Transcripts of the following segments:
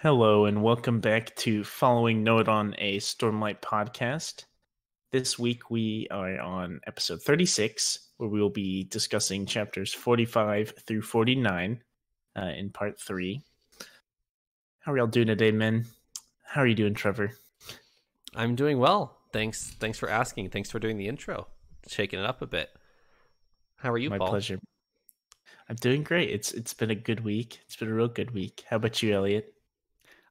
Hello, and welcome back to Following Nohadon a Stormlight podcast. This week we are on episode 36, where we will be discussing chapters 45 through 49 uh, in part three. How are y'all doing today, men? How are you doing, Trevor? I'm doing well. Thanks. Thanks for asking. Thanks for doing the intro, shaking it up a bit. How are you, My Paul? pleasure. I'm doing great. It's it's been a good week. It's been a real good week. How about you, Eliot?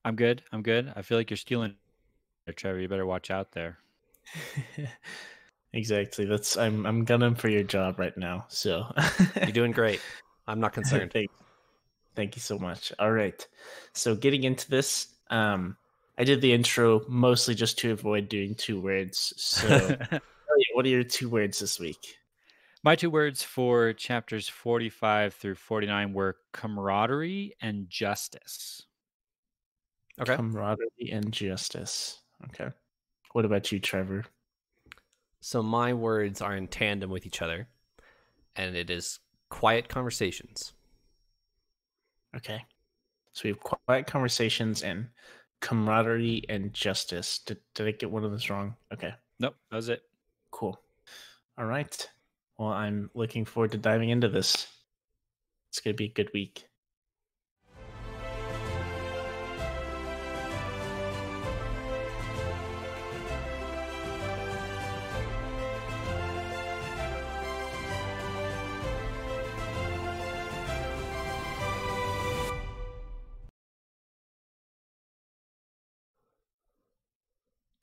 I'm good. I'm good. I feel like you're stealing, Trevor. You better watch out there. exactly. That's I'm I'm gunning for your job right now. So You're doing great. I'm not concerned. Thank, thank you so much. All right. So getting into this, um, I did the intro mostly just to avoid doing two words. So what are your two words this week? My two words for chapters 45 through 49 were camaraderie and justice. Okay. Camaraderie and justice. Okay. What about you, Trevor? So my words are in tandem with each other, and it is quiet conversations. Okay. So we have quiet conversations and camaraderie and justice. Did, did I get one of those wrong? Okay. Nope, that was it. Cool. All right. Well, I'm looking forward to diving into this. It's going to be a good week.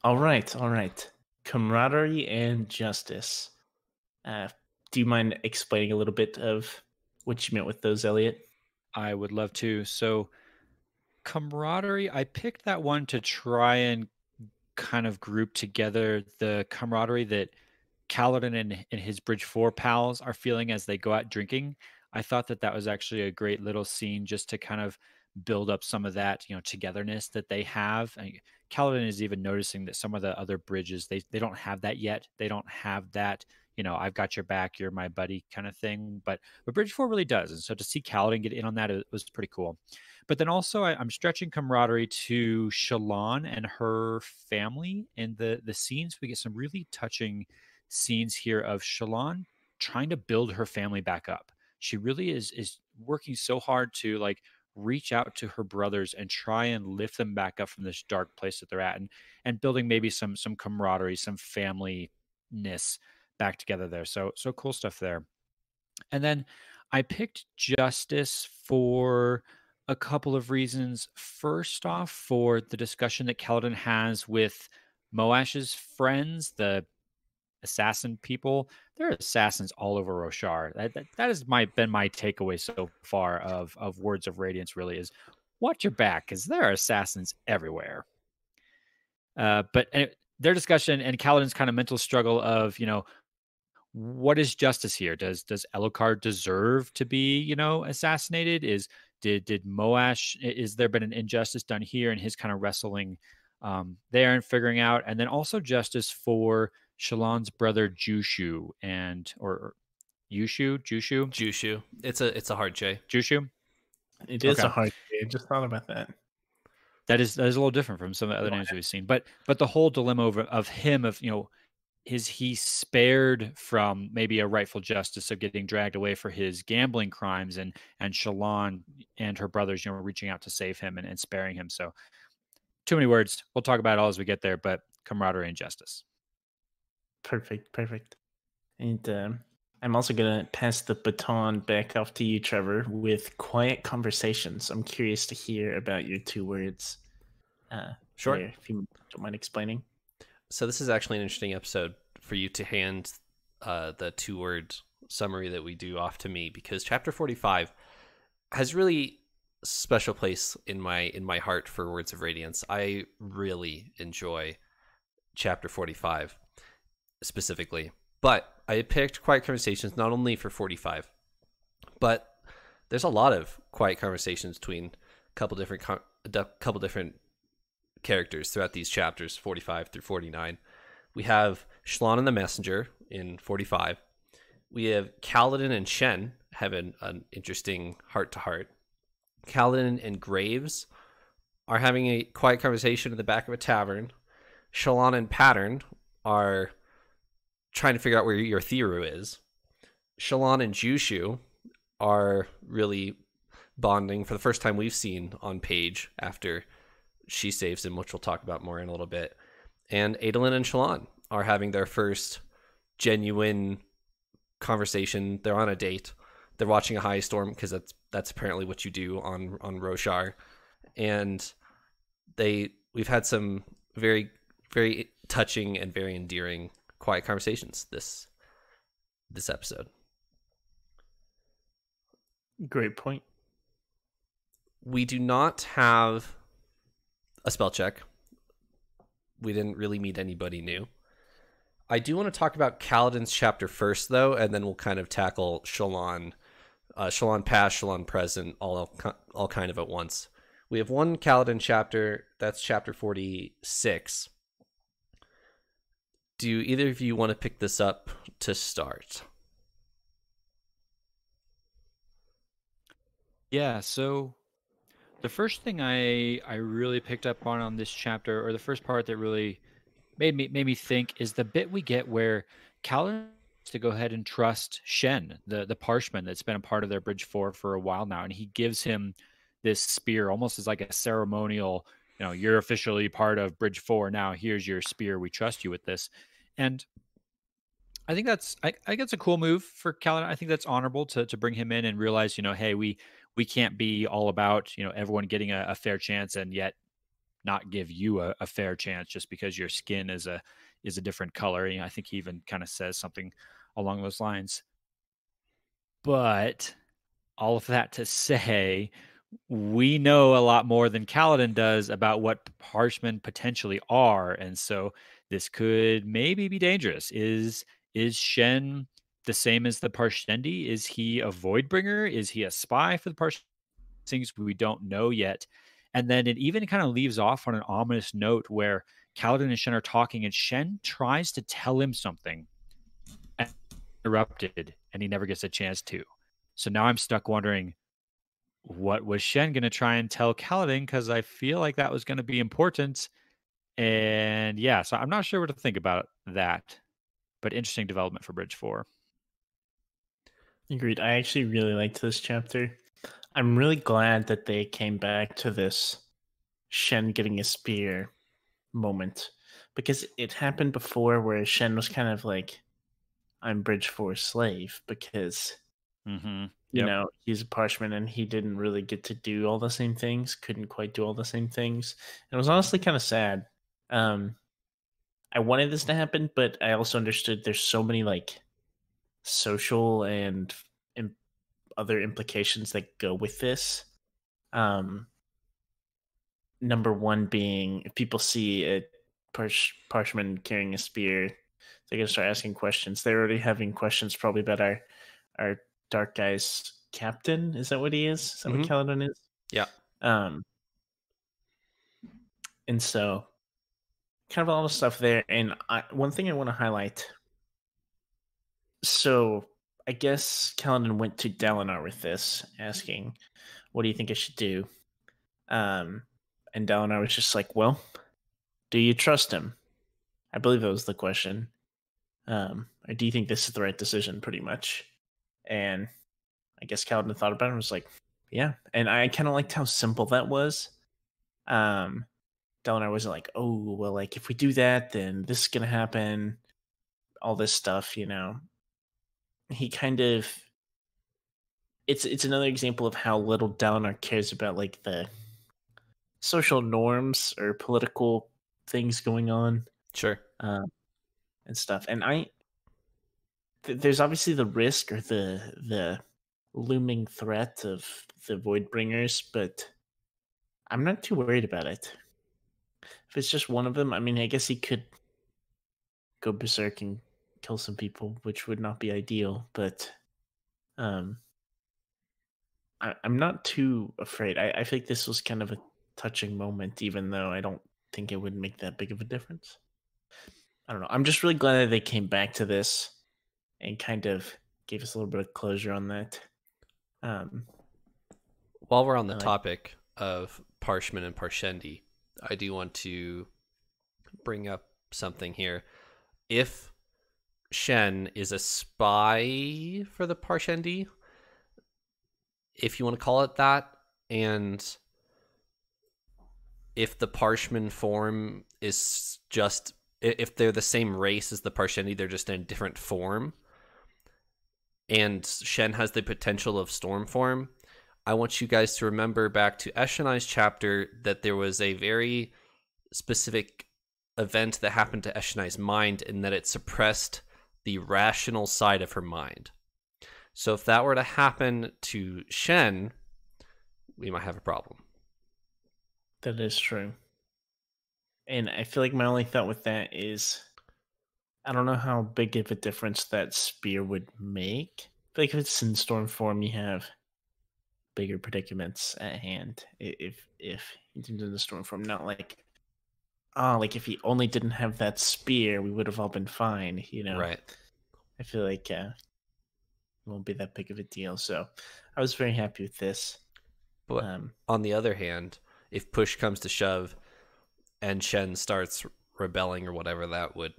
All right, all right. Camaraderie and justice. Uh, do you mind explaining a little bit of what you meant with those, Eliot? I would love to. So, camaraderie, I picked that one to try and kind of group together the camaraderie that Kaladin and, and his Bridge 4 pals are feeling as they go out drinking. I thought that that was actually a great little scene just to kind of build up some of that, you know, togetherness that they have. And Kaladin is even noticing that some of the other bridges they they don't have that yet. They don't have that, you know, I've got your back, you're my buddy kind of thing. But but Bridge Four really does, and so to see Kaladin get in on that it was pretty cool. But then also I, I'm stretching camaraderie to Shallan and her family and the the scenes. We get some really touching scenes here of Shallan trying to build her family back up. She really is is working so hard to like reach out to her brothers and try and lift them back up from this dark place that they're at and and building maybe some some camaraderie some familyness back together there. So so cool stuff there. And then i picked justice for a couple of reasons. First off for the discussion that Kaladin has with Moash's friends the assassin people there are assassins all over roshar that, that, that has my been my takeaway so far of of words of radiance really is watch your back because there are assassins everywhere. Uh but uh, their discussion and Kaladin's kind of mental struggle of you know what is justice here? Does does Elhokar deserve to be you know assassinated? Is did did moash is there been an injustice done here and his kind of wrestling um there and figuring out? And then also justice for Shallan's brother Jushu and or, or Yushu, Jushu, Jushu. It's a it's a hard J. Jushu. It is Okay. a hard. I just thought about that. That is that is a little different from some of the other Oh, names we've seen. But but the whole dilemma of, of him of you know is he spared from maybe a rightful justice of getting dragged away for his gambling crimes and and Shallan and her brothers you know reaching out to save him and, and sparing him. So too many words. We'll talk about it all as we get there. But camaraderie and justice. Perfect, perfect. And um, I'm also gonna pass the baton back off to you, Trevor, with quiet conversations. I'm curious to hear about your two words. Uh, Sure. there, if you don't mind explaining. So this is actually an interesting episode for you to hand uh, the two word summary that we do off to me because chapter 45 has really special place in my in my heart for words of radiance i really enjoy chapter 45 specifically but i picked quiet conversations not only for 45 but there's a lot of quiet conversations between a couple different a couple different characters throughout these chapters 45 through 49 we have Shallan and the messenger in 45 we have Kaladin and Shen having an, interesting heart to heart. Kaladin and Graves are having a quiet conversation in the back of a tavern. Shallan and Pattern are trying to figure out where Urithiru is. Shallan and Jushu are really bonding for the first time we've seen on page after she saves him, which we'll talk about more in a little bit. And Adolin and Shallan are having their first genuine conversation. They're on a date. They're watching a high storm because that's that's apparently what you do on on Roshar. And they we've had some very very touching and very endearing quiet conversations this this episode. Great point. We do not have a spell check. We didn't really meet anybody new. I do want to talk about Kaladin's chapter first, though, and then we'll kind of tackle Shallan, uh, Shallan past, Shallan present, all all kind of at once. We have one Kaladin chapter. That's chapter forty six. Do either of you want to pick this up to start? Yeah, so the first thing I I really picked up on on this chapter, or the first part that really made me made me think, is the bit we get where Kaladin to go ahead and trust Shen, the the Parshman that's been a part of their Bridge Four for a while now, and he gives him this spear almost as like a ceremonial. You know, you're officially part of Bridge Four now. Here's your spear. We trust you with this, and I think that's I, I think it's a cool move for Kaladin. I think that's honorable to to bring him in and realize, you know, hey, we we can't be all about you know everyone getting a, a fair chance and yet not give you a, a, fair chance just because your skin is a is a different color. I think he even kind of says something along those lines. But all of that to say, we know a lot more than Kaladin does about what Parshmen potentially are, and so this could maybe be dangerous. Is is Shen the same as the Parshendi? Is he a Voidbringer? Is he a spy for the Parshendi? Things we don't know yet. And then it even kind of leaves off on an ominous note where Kaladin and Shen are talking, and Shen tries to tell him something, and interrupted, and he never gets a chance to. So now I'm stuck wondering, what was Shen going to try and tell Kaladin? Because I feel like that was going to be important. And yeah, so I'm not sure what to think about that, but interesting development for Bridge 4. Agreed. I actually really liked this chapter. I'm really glad that they came back to this Shen getting a spear moment because it happened before where Shen was kind of like, I'm Bridge Four slave because, mm-hmm. you know, he's a parshman and he didn't really get to do all the same things, couldn't quite do all the same things. And it was honestly kind of sad. Um, I wanted this to happen, but I also understood there's so many like social and Im- other implications that go with this. Um, number one being if people see a parch- parshman carrying a spear, they're gonna start asking questions. They're already having questions probably about our our dark guy's captain. Is that what he is? Is that mm-hmm. what Kaladin is? Yeah. Um. And so, kind of all the stuff there. And I, one thing I want to highlight so I guess Kaladin went to Dalinar with this, asking, "What do you think I should do?" Um, and Dalinar was just like, "Well, do you trust him?" I believe that was the question. Um, or do you think this is the right decision? Pretty much. And I guess Kaladin thought about it and was like, "Yeah." And I kind of liked how simple that was. Um, Dalinar wasn't like, "Oh, well, like if we do that, then this is gonna happen." All this stuff, you know he kind of it's it's another example of how little Dalinar cares about like the social norms or political things going on. Sure. Um, and stuff. And I th- there's obviously the risk or the the looming threat of the Voidbringers, but I'm not too worried about it. If it's just one of them, I mean, I guess he could go berserk and kill some people, which would not be ideal. But um, I, am not too afraid. I, I think this was kind of a touching moment, even though I don't think it would make that big of a difference. I don't know. I'm just really glad that they came back to this and kind of gave us a little bit of closure on that. Um, While we're on the uh, topic of Parshman and Parshendi, I do want to bring up something here. If Shen is a spy for the Parshendi, if you want to call it that, and if the Parshman form is just if they're the same race as the Parshendi, they're just in a different form. And Shen has the potential of storm form. I want you guys to remember back to Eshonai's chapter that there was a very specific event that happened to Eshonai's mind and that it suppressed the rational side of her mind. So if that were to happen to Shen, we might have a problem. That is true. And I feel like my only thought with that is I don't know how big of a difference that spear would make. like if it's in storm form, you have bigger predicaments at hand. If if he's in the storm form, not like oh, like if he only didn't have that spear, we would have all been fine. You know, right? I feel like uh, it won't be that big of a deal. So I was very happy with this. But um, on the other hand, if push comes to shove, and Shen starts rebelling or whatever that would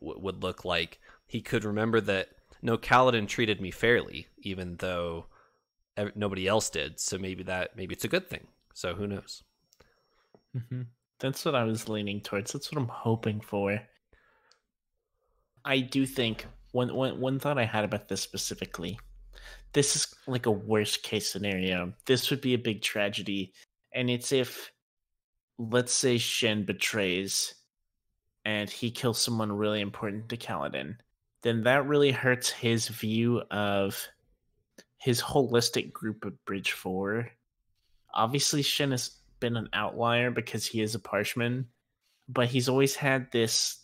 would look like, he could remember that no, Kaladin treated me fairly, even though nobody else did. So maybe that maybe it's a good thing. So who knows? Mm-hmm. That's what I was leaning towards. That's what I'm hoping for. I do think one one one thought I had about this specifically. This is like a worst case scenario. This would be a big tragedy, and it's if, let's say, Shen betrays, and he kills someone really important to Kaladin. Then that really hurts his view of his holistic group of Bridge Four. Obviously, Shen has been an outlier because he is a Parshman, but he's always had this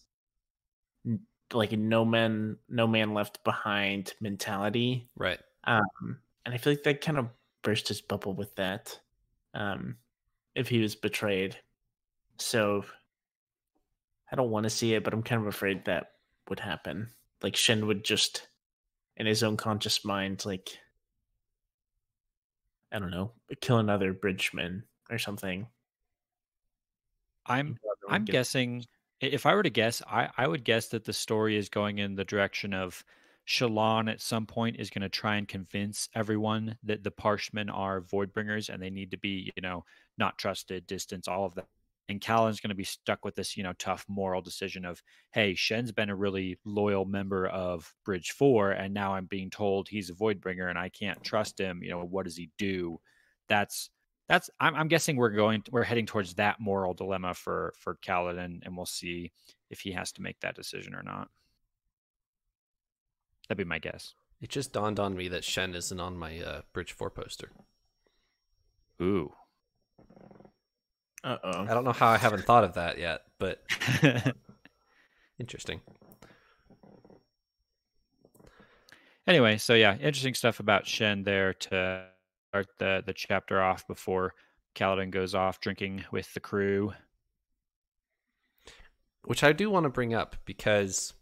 like no man no man left behind mentality. Right. Um and I feel like that kind of burst his bubble with that. Um if he was betrayed. So I don't want to see it, but I'm kind of afraid that would happen. Like Shen would just in his own conscious mind, like I don't know, kill another bridgeman or something. I'm I'm guessing if I were to guess, I, I would guess that the story is going in the direction of Shallan at some point is going to try and convince everyone that the Parshmen are Voidbringers and they need to be, you know, not trusted, distance, all of that. And Kaladin's going to be stuck with this, you know, tough moral decision of, hey, Shen's been a really loyal member of Bridge Four, and now I'm being told he's a Voidbringer and I can't trust him. You know, what does he do? That's that's I'm, I'm guessing we're going we're heading towards that moral dilemma for for Kaladin, and we'll see if he has to make that decision or not. That'd be my guess. It just dawned on me that Shen isn't on my uh, Bridge Four poster. Ooh. Uh oh. I don't know how I haven't thought of that yet, but interesting. Anyway, so yeah, interesting stuff about Shen there to start the the chapter off before Kaladin goes off drinking with the crew. Which I do want to bring up because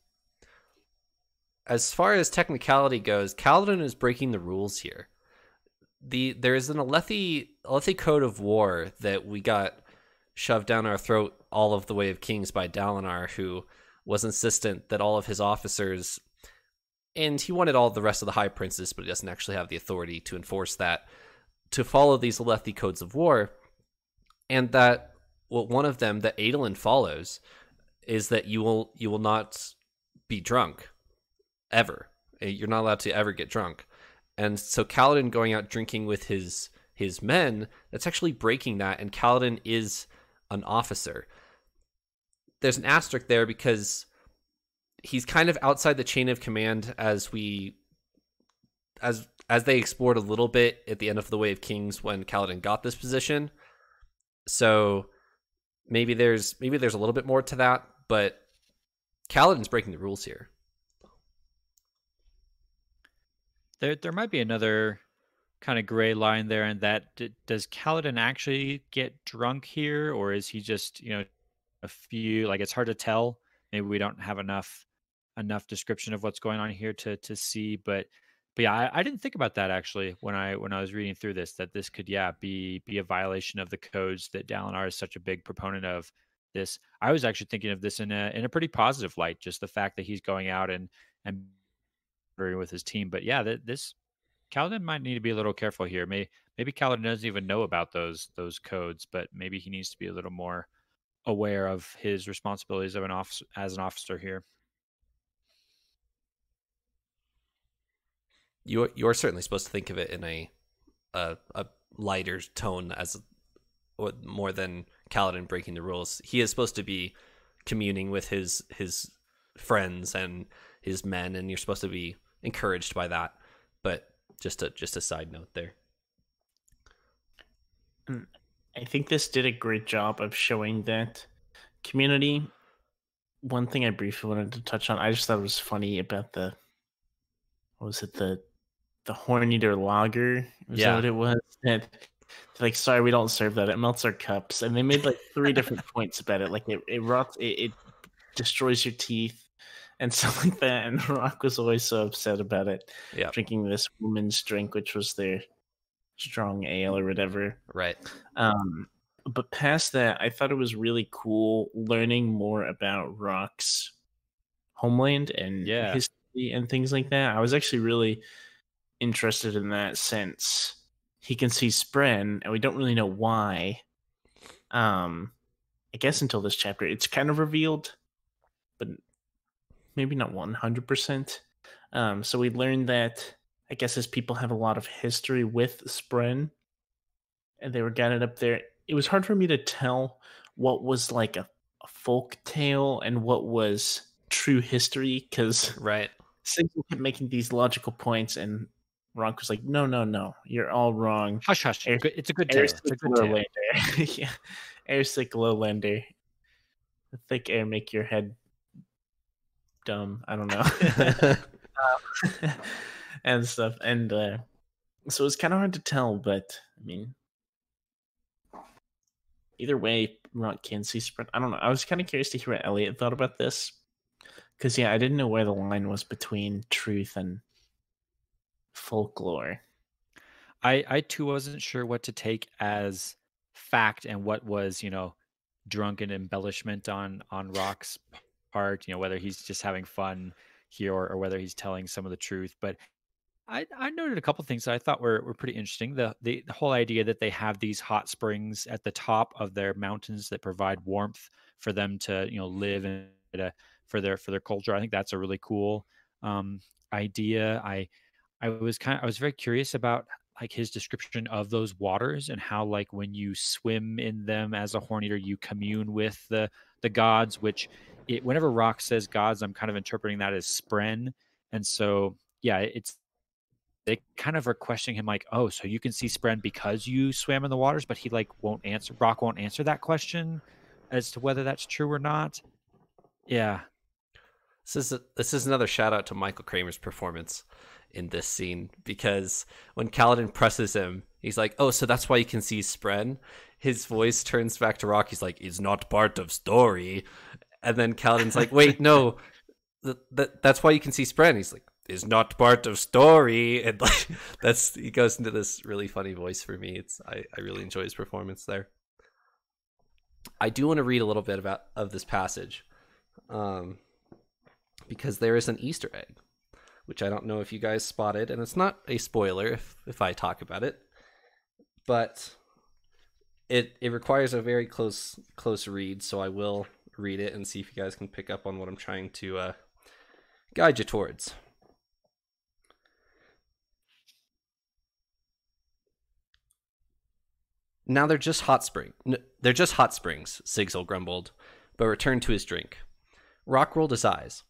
as far as technicality goes, Kaladin is breaking the rules here. The there is an Alethi Alethi code of war that we got shoved down our throat all of the way of kings by Dalinar, who was insistent that all of his officers and he wanted all the rest of the high princes, but he doesn't actually have the authority to enforce that to follow these Alethi codes of war, and that well, one of them that Adolin follows is that you will you will not be drunk ever. Eh, you're not allowed to ever get drunk, and so Kaladin going out drinking with his his men that's actually breaking that, and Kaladin is an officer. There's an asterisk there because he's kind of outside the chain of command as we as as they explored a little bit at the end of the Way of Kings when Kaladin got this position. So maybe there's maybe there's a little bit more to that, but Kaladin's breaking the rules here. There there might be another kind of gray line there and that does Kaladin actually get drunk here or is he just, you know, a few like it's hard to tell. Maybe we don't have enough enough description of what's going on here to to see, but but yeah, I, I, didn't think about that actually when I when I was reading through this that this could yeah be be a violation of the codes that Dalinar is such a big proponent of. This I was actually thinking of this in a in a pretty positive light, just the fact that he's going out and and with his team. But yeah, th- this Kaladin might need to be a little careful here. Maybe maybe Kaladin doesn't even know about those those codes, but maybe he needs to be a little more aware of his responsibilities of an officer as an officer here. you're you're certainly supposed to think of it in a a, a lighter tone as more than Kaladin breaking the rules. He is supposed to be communing with his his friends and his men, and you're supposed to be encouraged by that. But just a just a side note there. Mm, I think this did a great job of showing that community. One thing I briefly wanted to touch on, I just thought it was funny about the what was it the the Horneater lager. Is yeah. that what it was? And like, sorry, we don't serve that. It melts our cups. And they made like three different points about it. Like it it rots it, it destroys your teeth and stuff like that. And Rock was always so upset about it. Yeah. Drinking this woman's drink, which was their strong ale or whatever. Right. Um but past that, I thought it was really cool learning more about Rock's homeland and yeah. history and things like that. I was actually really interested in that since he can see Spren, and we don't really know why. Um, I guess until this chapter, it's kind of revealed, but maybe not one hundred percent. Um, so we learned that I guess as people have a lot of history with Spren, and they were gathered up there. It was hard for me to tell what was like a, a folk tale and what was true history because right. Sigzil kept making these logical points, and Rock was like, "No, no, no, you're all wrong." Hush, hush. Air, it's a good tale. It's a good tale. yeah, air sick lowlander. Thick air make your head dumb. I don't know. um, and stuff, and uh, so it's kind of hard to tell. But I mean, either way, Rock can see spren. I don't know. I was kind of curious to hear what Eliot thought about this, because yeah, I didn't know where the line was between truth and folklore. I I too wasn't sure what to take as fact and what was you know drunken embellishment on on Rock's part. You know whether he's just having fun here or, or whether he's telling some of the truth. But I, I noted a couple things that I thought were, were pretty interesting. The, the the whole idea that they have these hot springs at the top of their mountains that provide warmth for them to you know live in for their for their culture. I think that's a really cool um, idea. I I was kind of I was very curious about like his description of those waters and how like when you swim in them as a horn eater you commune with the the gods which it, whenever rock says gods i'm kind of interpreting that as spren. And so yeah it's they kind of are questioning him like oh so you can see spren because you swam in the waters? But he like won't answer rock won't answer that question as to whether that's true or not. Yeah. This is a, this is another shout out to michael kramer's performance in this scene because when Kaladin presses him, he's like, "Oh, so that's why you can see Spren." His voice turns back to Rock. He's like, "It's not part of story," and then Kaladin's like, "Wait, no, that, that that's why you can see Spren." He's like, "Is not part of story," and like that's he goes into this really funny voice for me. It's I I really enjoy his performance there. I do want to read a little bit about of this passage, um, because there is an Easter egg which I don't know if you guys spotted, and it's not a spoiler if, if I talk about it, but it it requires a very close close read, so I will read it and see if you guys can pick up on what I'm trying to uh, guide you towards. Now they're just hot spring. they're just hot springs, Sigzil grumbled, but returned to his drink. Rock rolled his eyes.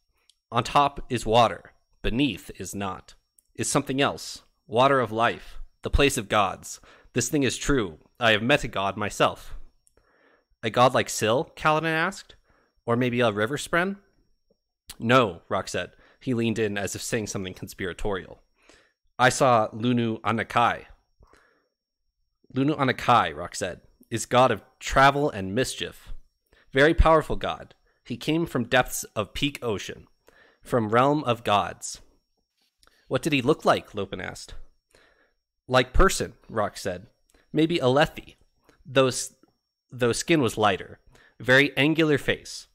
On top is water, Beneath is not, is something else. Water of life, the place of gods. This thing is true. I have met a god myself. A god like Syl? Kaladin asked. Or maybe a river spren? No, Rock said. He leaned in as if saying something conspiratorial. I saw Lunu'anaki. Lunu Anakai, Rock said, is god of travel and mischief. Very powerful god. He came from depths of peak ocean from realm of gods. What did he look like? Lopin asked. Like person, Rock said. Maybe Alethi, though, though skin was lighter. Very angular face.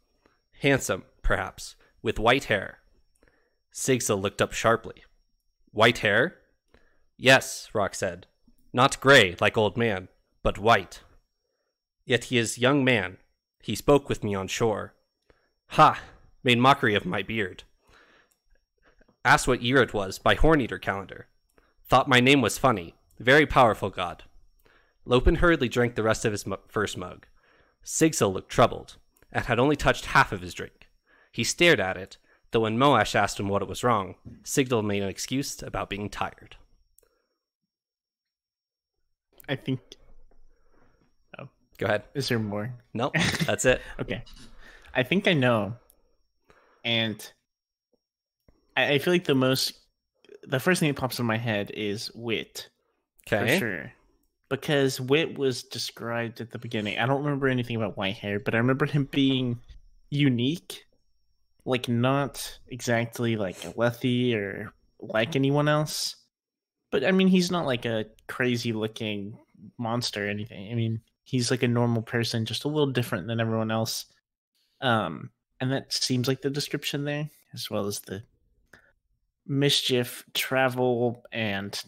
Handsome, perhaps, with white hair. Sigzil looked up sharply. White hair? Yes, Rock said. Not gray, like old man, but white. Yet he is young man. He spoke with me on shore. Ha! Made mockery of my beard. Asked what year it was by Horneater calendar. Thought my name was funny. Very powerful god. Lopin hurriedly drank the rest of his mu- first mug. Sigzil looked troubled, and had only touched half of his drink. He stared at it, though when Moash asked him what it was wrong, Sigzil made an excuse about being tired. I think. Oh. Go ahead. Is there more? Nope, that's it. Okay. I think I know. And I, I feel like the most the first thing that pops in my head is wit. For sure. Because wit was described at the beginning. I don't remember anything about white hair, but I remember him being unique. Like not exactly like Alethi or like anyone else. But I mean he's not like a crazy looking monster or anything. I mean, he's like a normal person, just a little different than everyone else. Um, and that seems like the description there, as well as the mischief, travel, and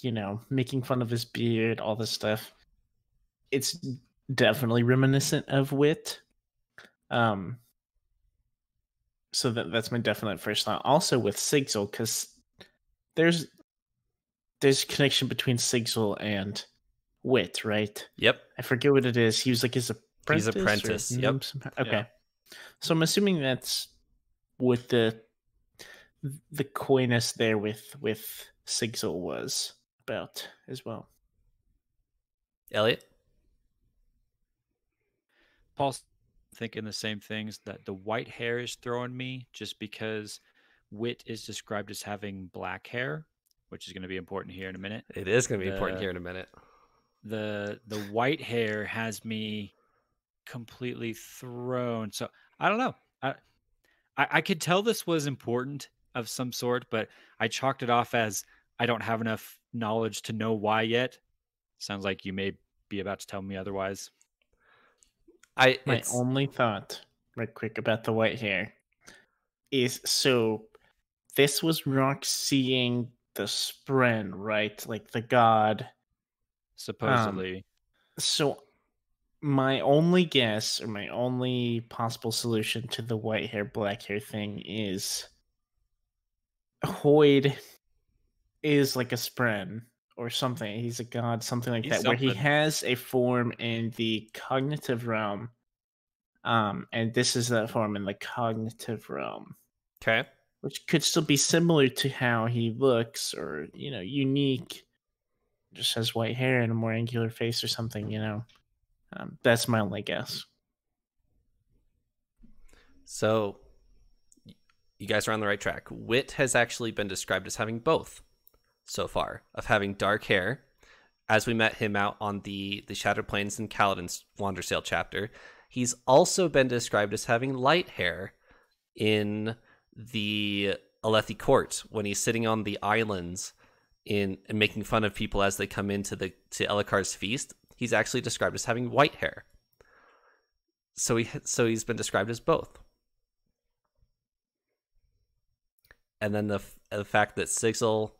you know, making fun of his beard, all this stuff. It's definitely reminiscent of wit. Um, so that that's my definite first thought. Also with Sigzil, because there's there's a connection between Sigzil and wit, right? Yep. I forget what it is. He was like his apprentice. He's or apprentice, yep. somehow? Okay. Yeah. So I'm assuming that's what the the coyness there with with Sigzil was about as well. Eliot? Paul's thinking the same things that the white hair is throwing me just because Wit is described as having black hair, which is going to be important here in a minute. It is going to be important here in a minute. The the white hair has me completely thrown. So I don't know. I, I I could tell this was important of some sort, but I chalked it off as I don't have enough knowledge to know why yet. Sounds like you may be about to tell me otherwise. I My it's, only thought, right quick, about the white hair is so this was Rock seeing the Spren, right? Like the god. Um, Supposedly. So my only guess or my only possible solution to the white hair black hair thing is Hoid is like a spren or something. He's a god, something like He's that, where he has a form in the cognitive realm. Um, and this is that form in the cognitive realm, okay. which could still be similar to how he looks or, you know, unique. Just has white hair and a more angular face or something, you know. Um, that's my only guess. So you guys are on the right track. Wit has actually been described as having both so far, of having dark hair, as we met him out on the the Shattered Plains and Kaladin's Wandersail chapter. He's also been described as having light hair in the Alethi court when he's sitting on the islands in and making fun of people as they come into the to Elhokar's feast. He's actually described as having white hair. So he so he's been described as both. And then the f- the fact that Sigzil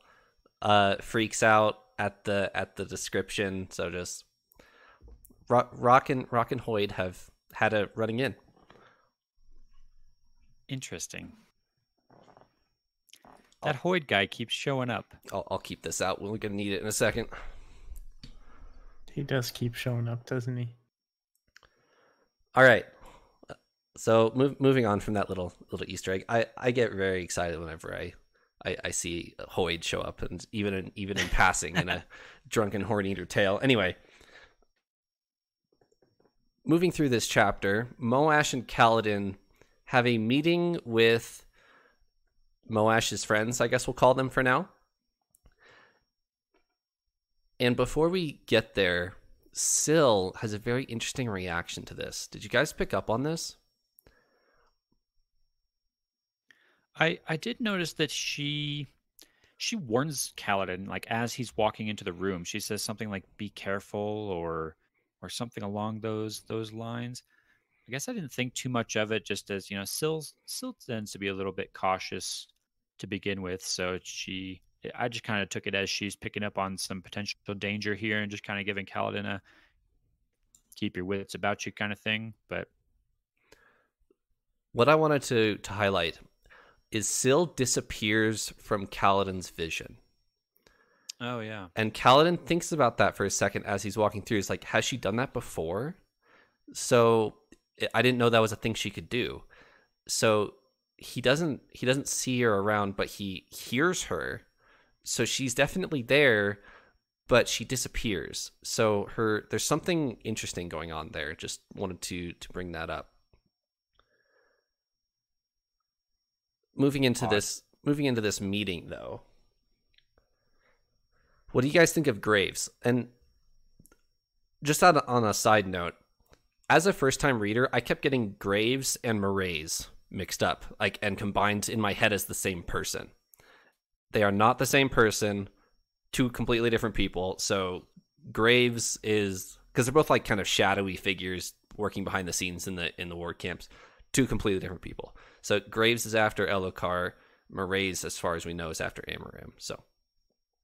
uh freaks out at the at the description. So just Rock, Rock and Rock and Hoid have had a running in. Interesting. That Hoid guy keeps showing up. I'll, I'll keep this out. We're gonna need it in a second. He does keep showing up, doesn't he? All right. So move, moving on from that little little Easter egg, I, I get very excited whenever I, I, I see Hoid show up, and even in, even in passing in a drunken horn eater tale. Anyway, moving through this chapter, Moash and Kaladin have a meeting with Moash's friends. I guess we'll call them for now. And before we get there, Syl has a very interesting reaction to this. Did you guys pick up on this? I I did notice that she she warns Kaladin like as he's walking into the room. She says something like "Be careful" or or something along those those lines. I guess I didn't think too much of it, just as you know, Syl Syl tends to be a little bit cautious to begin with. So she, I just kind of took it as she's picking up on some potential danger here and just kind of giving Kaladin a keep your wits about you kind of thing. But what I wanted to to highlight is Syl disappears from Kaladin's vision. Oh yeah. And Kaladin thinks about that for a second as he's walking through. He's like, has she done that before? So I didn't know that was a thing she could do. So he doesn't he doesn't see her around, but he hears her. So she's definitely there, but she disappears. So her there's something interesting going on there. Just wanted to to bring that up. Moving into Odd. this moving into this meeting though. What do you guys think of Graves? And just on, on a side note, as a first time reader, I kept getting Graves and Mraize mixed up, like and combined in my head as the same person. They are not the same person, two completely different people. So Graves is because they're both like kind of shadowy figures working behind the scenes in the in the war camps. Two completely different people. So Graves is after Elhokar. Mraize, as far as we know, is after Amaram. So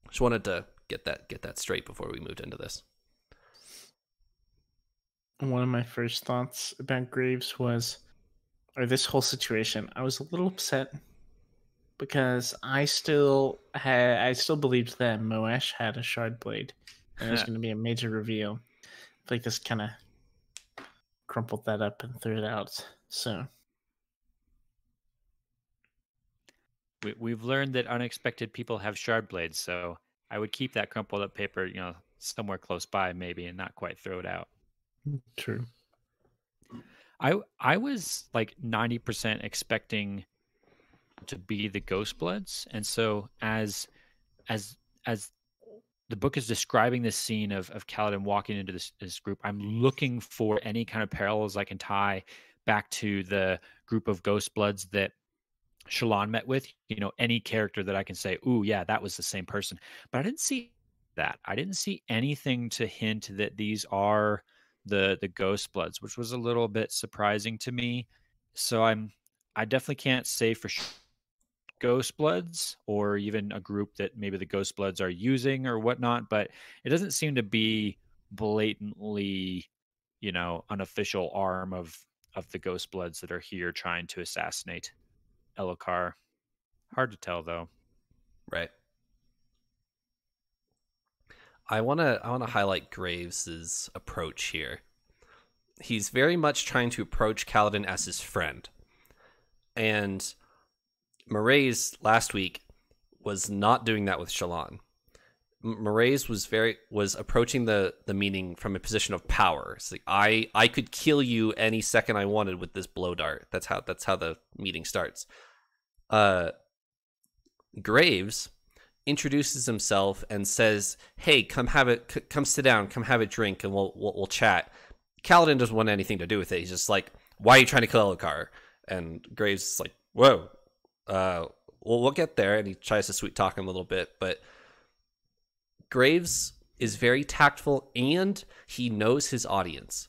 just wanted to get that get that straight before we moved into this. One of my first thoughts about Graves was, or this whole situation, I was a little upset because I still had, I still believed that Moash had a shard blade, and it was going to be a major reveal. I think this kind of crumpled that up and threw it out. So we, we've learned that unexpected people have shard blades, so I would keep that crumpled up paper, you know, somewhere close by maybe and not quite throw it out. Mm, true. I I was like 90% expecting to be the ghost bloods and so as as as the book is describing this scene of of Kaladin walking into this this group I'm looking for any kind of parallels I can tie back to the group of ghost bloods that Shallan met with, you know, any character that I can say, "Ooh, yeah, that was the same person." But I didn't see that. I didn't see anything to hint that these are the the Ghost Bloods, which was a little bit surprising to me. So I'm I definitely can't say for sure Ghost Bloods or even a group that maybe the Ghost Bloods are using or whatnot, but it doesn't seem to be blatantly, you know, an official arm of of the Ghost Bloods that are here trying to assassinate Elhokar. Hard to tell though. Right. I want to I want to highlight Graves's approach here. He's very much trying to approach Kaladin as his friend. And Mraize last week was not doing that with Shallan. Mraize was very was approaching the the meeting from a position of power. It's like I I could kill you any second I wanted with this blow dart. That's how that's how the meeting starts. Uh Graves introduces himself and says, "Hey, come have it. C- come sit down. Come have a drink, and we'll, we'll, we'll chat." Kaladin doesn't want anything to do with it. He's just like, "Why are you trying to kill Elhokar?" And Graves is like, "Whoa, uh, well, we'll get there." And he tries to sweet talk him a little bit, but Graves is very tactful and he knows his audience.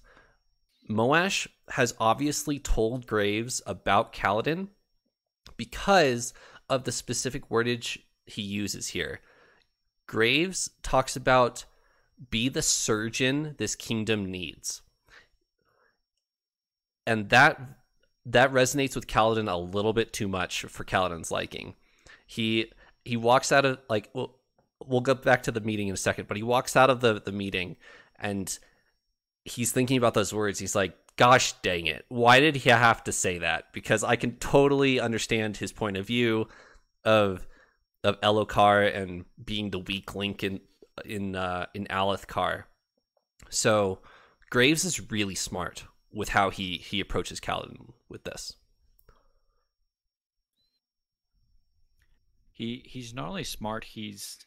Moash has obviously told Graves about Kaladin because of the specific wordage he uses here. Graves talks about be the surgeon this kingdom needs. And that that resonates with Kaladin a little bit too much for Kaladin's liking. He he walks out of like well we'll go back to the meeting in a second, but he walks out of the the meeting and he's thinking about those words. He's like, "Gosh dang it. Why did he have to say that?" Because I can totally understand his point of view of of Elhokar and being the weak link in in uh, in Alethkar. So Graves is really smart with how he he approaches Kaladin with this. He he's not only smart, he's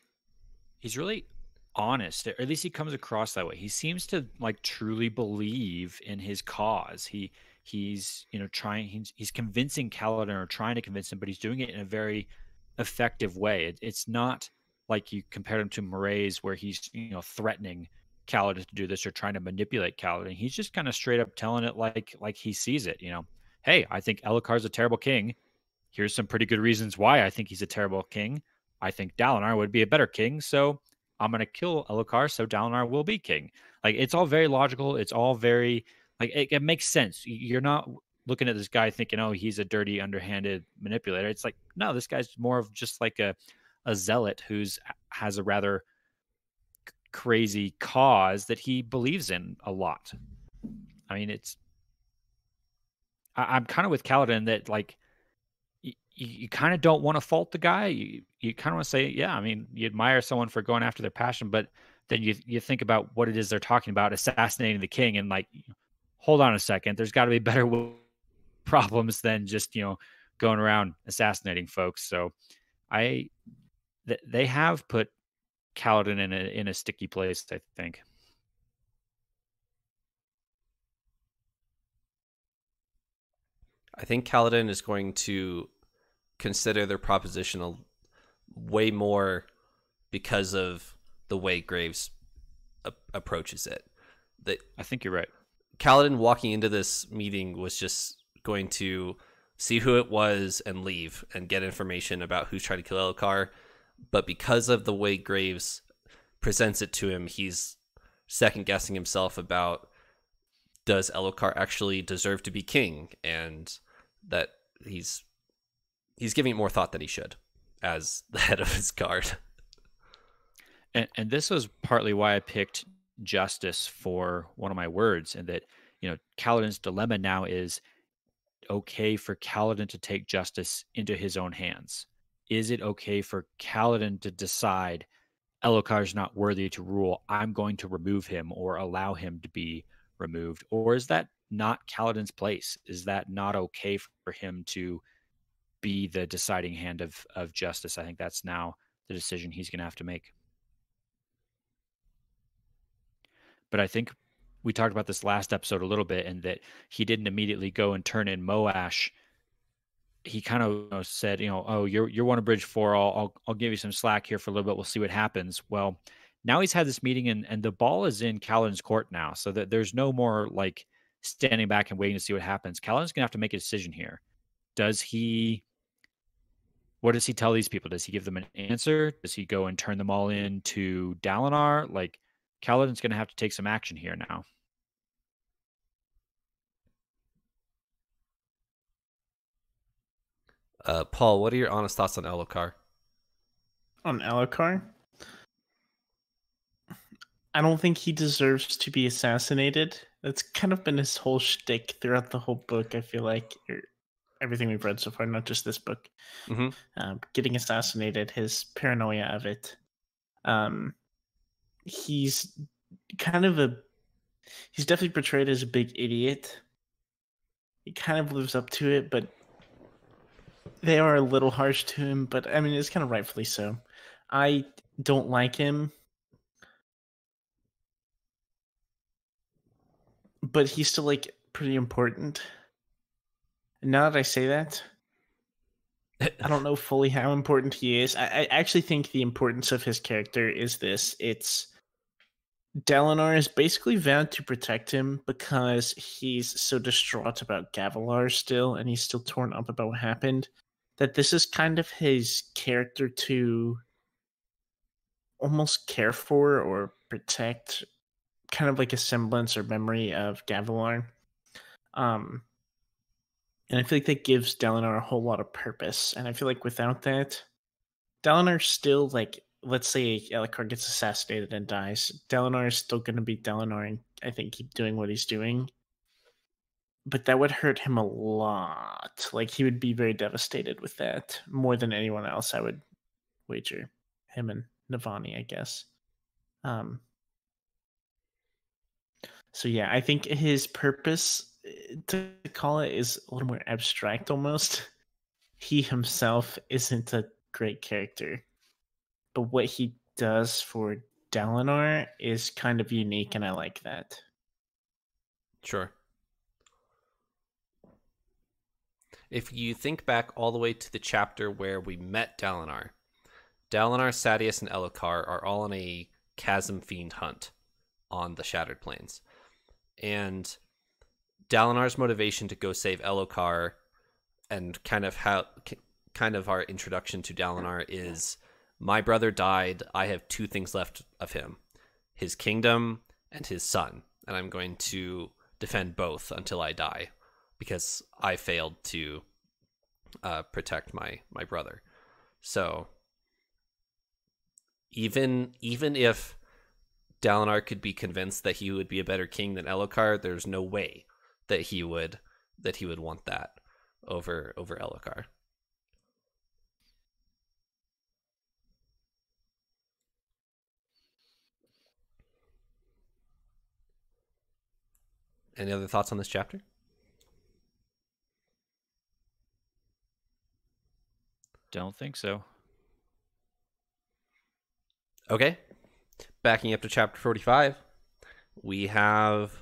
he's really honest, or at least he comes across that way. He seems to like truly believe in his cause. He he's you know trying he's, he's convincing Kaladin or trying to convince him, but he's doing it in a very effective way. It, it's not like you compared him to Mraize, where he's you know threatening Kaladin to do this or trying to manipulate Kaladin. He's just kind of straight up telling it like like he sees it. You know, hey, I think Elhokar's a terrible king. Here's some pretty good reasons why I think he's a terrible king. I think Dalinar would be a better king, so I'm gonna kill Elhokar, so Dalinar will be king. Like it's all very logical. It's all very like it, it makes sense. You're not looking at this guy thinking, oh, he's a dirty, underhanded manipulator. It's like, no, this guy's more of just like a a zealot who's has a rather crazy cause that he believes in a lot. I mean, it's I, am kind of with Kaladin that like you, you kind of don't want to fault the guy. You you kind of want to say, yeah, I mean, you admire someone for going after their passion, but then you you think about what it is they're talking about, assassinating the king, and like, hold on a second, there's got to be better problems than just you know going around assassinating folks. So I th- they have put Kaladin in a in a sticky place, I think. I think Kaladin is going to consider their proposition a, way more because of the way Graves a- approaches it. That I think you're right. Kaladin walking into this meeting was just going to see who it was and leave and get information about who's trying to kill Elhokar. But because of the way Graves presents it to him, he's second guessing himself about does Elhokar actually deserve to be king, and that he's he's giving it more thought than he should as the head of his guard. And, and this was partly why I picked justice for one of my words, and that you know Kaladin's dilemma now is okay for Kaladin to take justice into his own hands? Is it okay for Kaladin to decide Elhokar is not worthy to rule? I'm going to remove him or allow him to be removed. Or is that not Kaladin's place? Is that not okay for him to be the deciding hand of, of justice? I think that's now the decision he's going to have to make. But I think we talked about this last episode a little bit, and that he didn't immediately go and turn in Moash. He kind of said, you know, oh, you're you're one of Bridge Four. I'll, I'll I'll give you some slack here for a little bit. We'll see what happens. Well, now he's had this meeting, and and the ball is in Kaladin's court now, so that there's no more like standing back and waiting to see what happens. Kaladin's gonna have to make a decision here. Does he? What does he tell these people? Does he give them an answer? Does he go and turn them all in to Dalinar? Like Kaladin's going to have to take some action here now. Uh, Paul, what are your honest thoughts on Elhokar? On Elhokar? I don't think he deserves to be assassinated. That's kind of been his whole shtick throughout the whole book. I feel like er, everything we've read so far, not just this book. Mm-hmm. Um, getting assassinated, his paranoia of it. Um, he's kind of a he's definitely portrayed as a big idiot. He kind of lives up to it, but they are a little harsh to him, but I mean it's kind of rightfully so. I don't like him. But he's still like pretty important. Now that I say that, I don't know fully how important he is. I, I actually think the importance of his character is this. It's Dalinar is basically vowed to protect him because he's so distraught about Gavilar still, and he's still torn up about what happened. That this is kind of his character to almost care for or protect, kind of like a semblance or memory of Gavilar. Um, and I feel like that gives Dalinar a whole lot of purpose. And I feel like without that, Dalinar still like let's say Elhokar gets assassinated and dies, Dalinar is still going to be Dalinar and I think keep doing what he's doing. But that would hurt him a lot. Like he would be very devastated with that more than anyone else. I would wager him and Navani, I guess. Um. So yeah, I think his purpose to call it is a little more abstract almost. He himself isn't a great character but what he does for Dalinar is kind of unique, and I like that. Sure. if you think back all the way to the chapter where we met Dalinar, Dalinar, Sadeas, and Elhokar are all on a chasm fiend hunt on the Shattered Plains. And Dalinar's motivation to go save Elhokar and kind of how kind of our introduction to Dalinar is my brother died. I have two things left of him his kingdom and his son. And I'm going to defend both until I die because I failed to uh, protect my, my brother. So even even if Dalinar could be convinced that he would be a better king than Elhokar, there's no way that he would that he would want that over over Elhokar. Any other thoughts on this chapter? Don't think so. Okay. Backing up to chapter 45, we have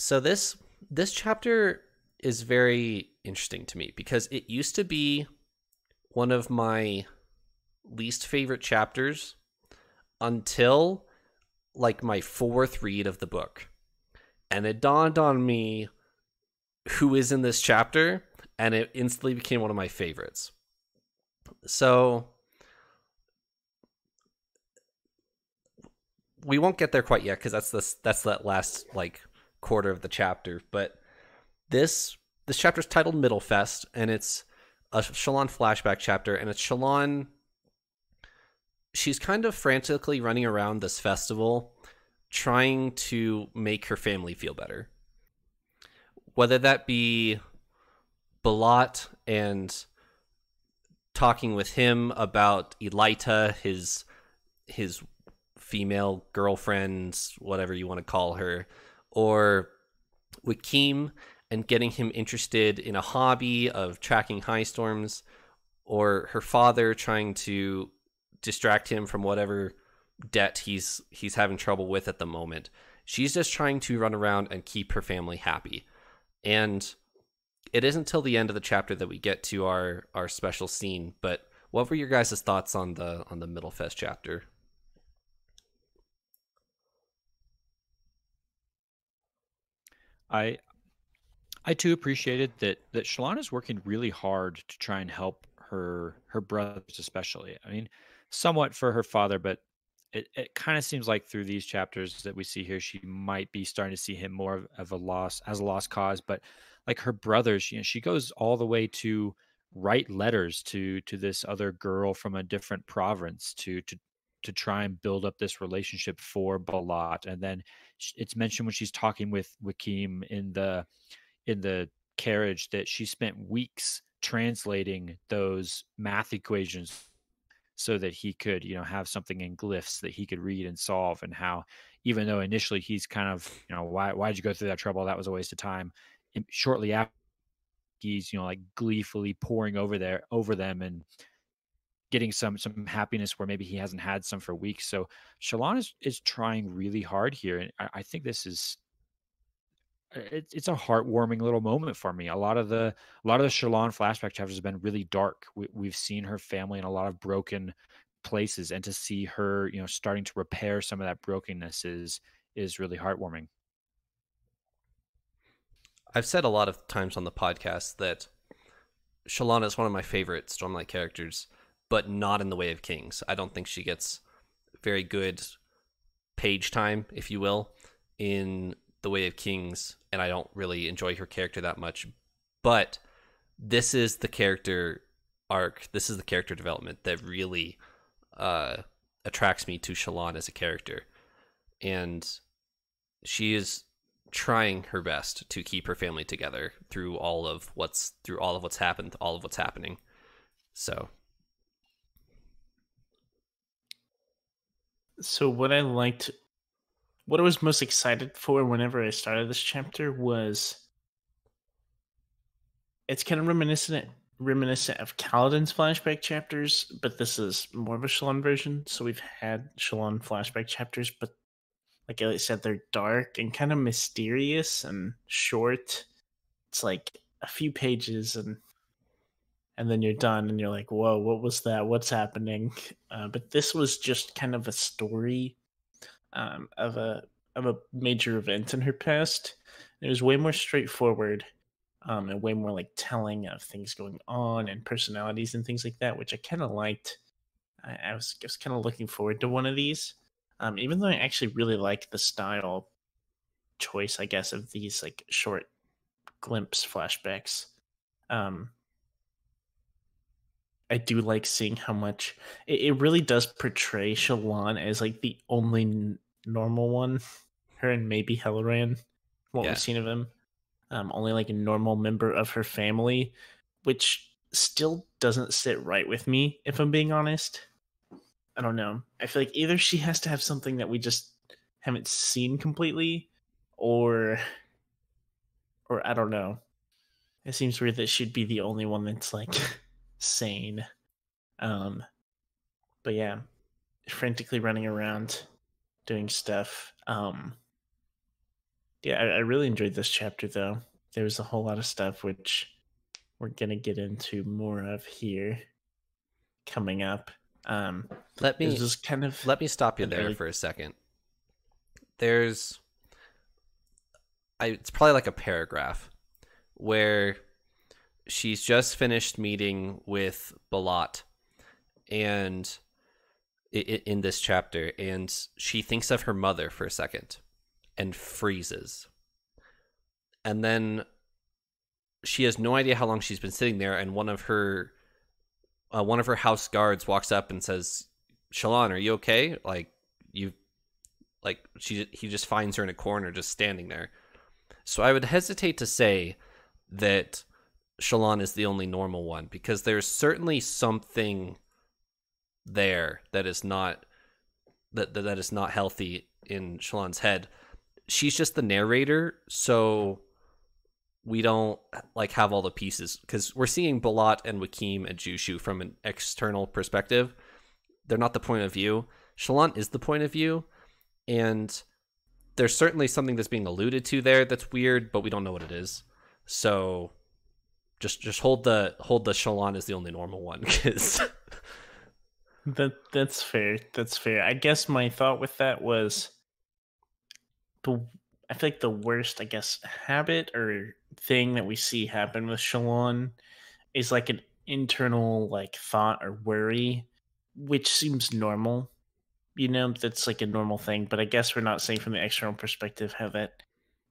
So this this chapter is very interesting to me because it used to be one of my least favorite chapters until like my fourth read of the book. And it dawned on me who is in this chapter and it instantly became one of my favorites. So we won't get there quite yet because that's this that's that last like quarter of the chapter. But this this chapter is titled Middlefest, and it's a Shallan flashback chapter, and it's Shallan. She's kind of frantically running around this festival, trying to make her family feel better. Whether that be Balat and talking with him about Eylita, his his female girlfriend, whatever you want to call her, or Wikim and getting him interested in a hobby of tracking high storms, or her father trying to distract him from whatever debt he's he's having trouble with at the moment. She's just trying to run around and keep her family happy. And it isn't till the end of the chapter that we get to our our special scene, but what were your guys' thoughts on the on the Middlefest chapter? I I too appreciated that that Shallan is working really hard to try and help her her brothers especially. I mean, somewhat for her father, but it, it kind of seems like through these chapters that we see here, she might be starting to see him more of, of a loss as a lost cause. But like her brothers, you know, she goes all the way to write letters to to this other girl from a different province to to to try and build up this relationship for Balat. And then it's mentioned when she's talking with Wikim in the in the carriage that she spent weeks translating those math equations so that he could you know have something in glyphs that he could read and solve and how even though initially he's kind of you know why why did you go through that trouble that was a waste of time and shortly after he's you know like gleefully pouring over there over them and getting some some happiness where maybe he hasn't had some for weeks. So Shallan is is trying really hard here, and I, I think this is uh, it's it's a heartwarming little moment for me. A lot of the a lot of the Shallan flashback chapters have been really dark. We, we've seen her family in a lot of broken places, and to see her, you know, starting to repair some of that brokenness is is really heartwarming. I've said a lot of times on the podcast that Shallan is one of my favorite Stormlight characters but not in the way of Kings. I don't think she gets very good page time, if you will, in the way of Kings, and I don't really enjoy her character that much. But this is the character arc. This is the character development that really uh, attracts me to Shallan as a character, and she is trying her best to keep her family together through all of what's through all of what's happened, all of what's happening. So So what I liked, what I was most excited for whenever I started this chapter was, it's kind of reminiscent reminiscent of Kaladin's flashback chapters, but this is more of a Shallan version. So we've had Shallan flashback chapters, but like I said, they're dark and kind of mysterious and short. It's like a few pages and and then you're done and you're like whoa what was that? What's happening? Uh, but this was just kind of a story um, of a of a major event in her past. It was way more straightforward um, and way more like telling of things going on and personalities and things like that which i kind of liked. I, I, was, was kind of looking forward to one of these um, even though i actually really like the style choice i guess of these like short glimpse flashbacks. Um I do like seeing how much it, it really does portray Shallan as like the only n- normal one. Her and maybe Helaran, what yeah. we've seen of him, um, only like a normal member of her family, which still doesn't sit right with me. If I'm being honest, I don't know. I feel like either she has to have something that we just haven't seen completely, or, or I don't know. It seems weird that she'd be the only one that's like. sane. Um, but yeah, frantically running around doing stuff. Um, yeah, I, I really enjoyed this chapter though. There was a whole lot of stuff which we're gonna get into more of here coming up. Um, let me just kind of let me stop you there early... for a second. There's, I it's probably like a paragraph where she's just finished meeting with Balat and in this chapter and she thinks of her mother for a second and freezes. And then she has no idea how long she's been sitting there and one of her uh, one of her house guards walks up and says "Shallan, are you okay? Like you like she he just finds her in a corner just standing there. So i would hesitate to say that Shallan is the only normal one because there's certainly something there that is not that that, is not healthy in Shallan's head. She's just the narrator, so we don't like have all the pieces because we're seeing Balat and Wikim and Jushu from an external perspective. They're not the point of view. Shallan is the point of view, and there's certainly something that's being alluded to there that's weird, but we don't know what it is. So just just hold the hold the Shallan is the only normal one because that that's fair. That's fair. I guess my thought with that was the I feel like the worst, I guess, habit or thing that we see happen with Shallan is like an internal like thought or worry, which seems normal. You know, that's like a normal thing, but I guess we're not saying from the external perspective how that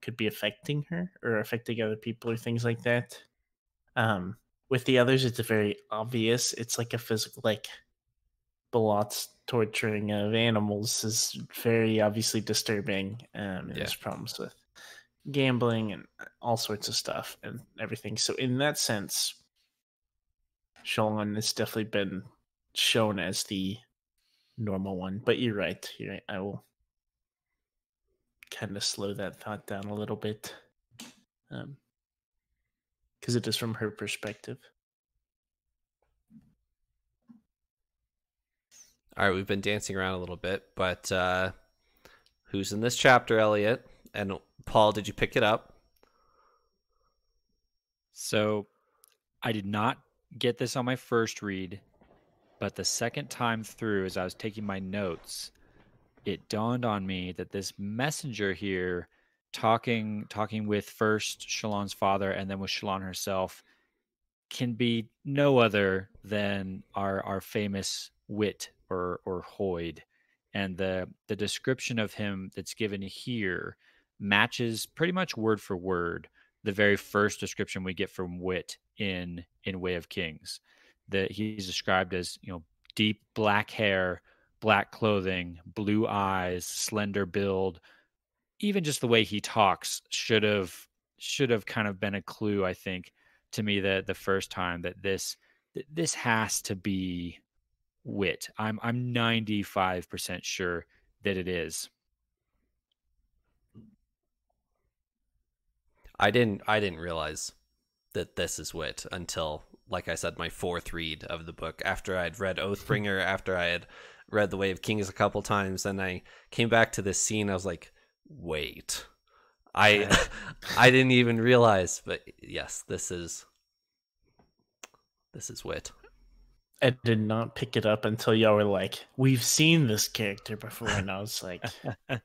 could be affecting her or affecting other people or things like that. Um, with the others, it's very obvious. It's like a physical, like Balat's torturing of animals is very obviously disturbing. Um, yeah. There's problems with gambling and all sorts of stuff and everything. So in that sense, Shallan has definitely been shown as the normal one. But you're right. You're right. I will kind of slow that thought down a little bit. Um, because it is from her perspective. All right, we've been dancing around a little bit, but uh, who's in this chapter, Eliot? And Paul, did you pick it up? So I did not get this on my first read, but the second time through, as I was taking my notes, it dawned on me that this messenger here talking talking with first Shallan's father and then with Shallan herself can be no other than our our famous wit or or Hoid. And the the description of him that's given here matches pretty much word for word the very first description we get from Wit in in Way of Kings. That he's described as, you know, deep black hair, black clothing, blue eyes, slender build, even just the way he talks should have should have kind of been a clue i think to me that the first time that this this has to be wit. I'm i'm 95% sure that it is. I didn't i didn't realize that this is wit until like i said my fourth read of the book. After i'd read oathbringer after i had read the way of kings a couple times and i came back to this scene i was like wait, I I didn't even realize, but yes, this is this is wit. I did not pick it up until y'all were like, "We've seen this character before," and I was like, "I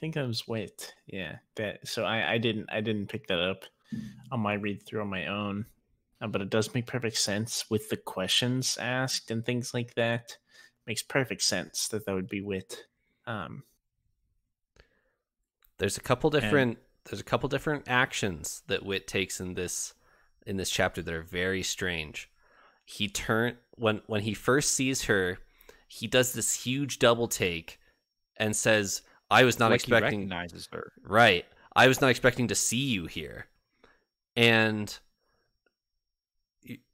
think that was wit." Yeah, that. So I, I didn't, I didn't pick that up on my read through on my own, uh, but it does make perfect sense with the questions asked and things like that. Makes perfect sense that that would be wit. Um, there's a couple different, and, there's a couple different actions that wit takes in this in this chapter that are very strange he turn when when he first sees her, he does this huge double take and says, "I was not like expecting." He recognizes her. Right. I was not expecting to see you here, and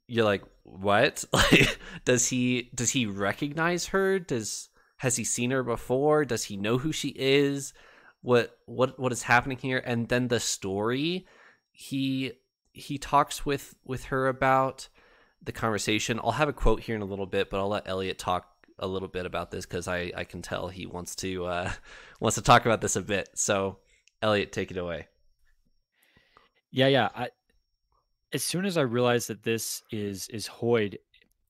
you're like, "What? Like, does he does he recognize her? Does has he seen her before? Does he know who she is? What what what is happening here?" And then the story, he he talks with with her about the conversation. I'll have a quote here in a little bit, but I'll let Eliot talk a little bit about this because I, I can tell he wants to uh, wants to talk about this a bit. So, Eliot, take it away. Yeah, yeah. I, as soon as I realized that this is is Hoid,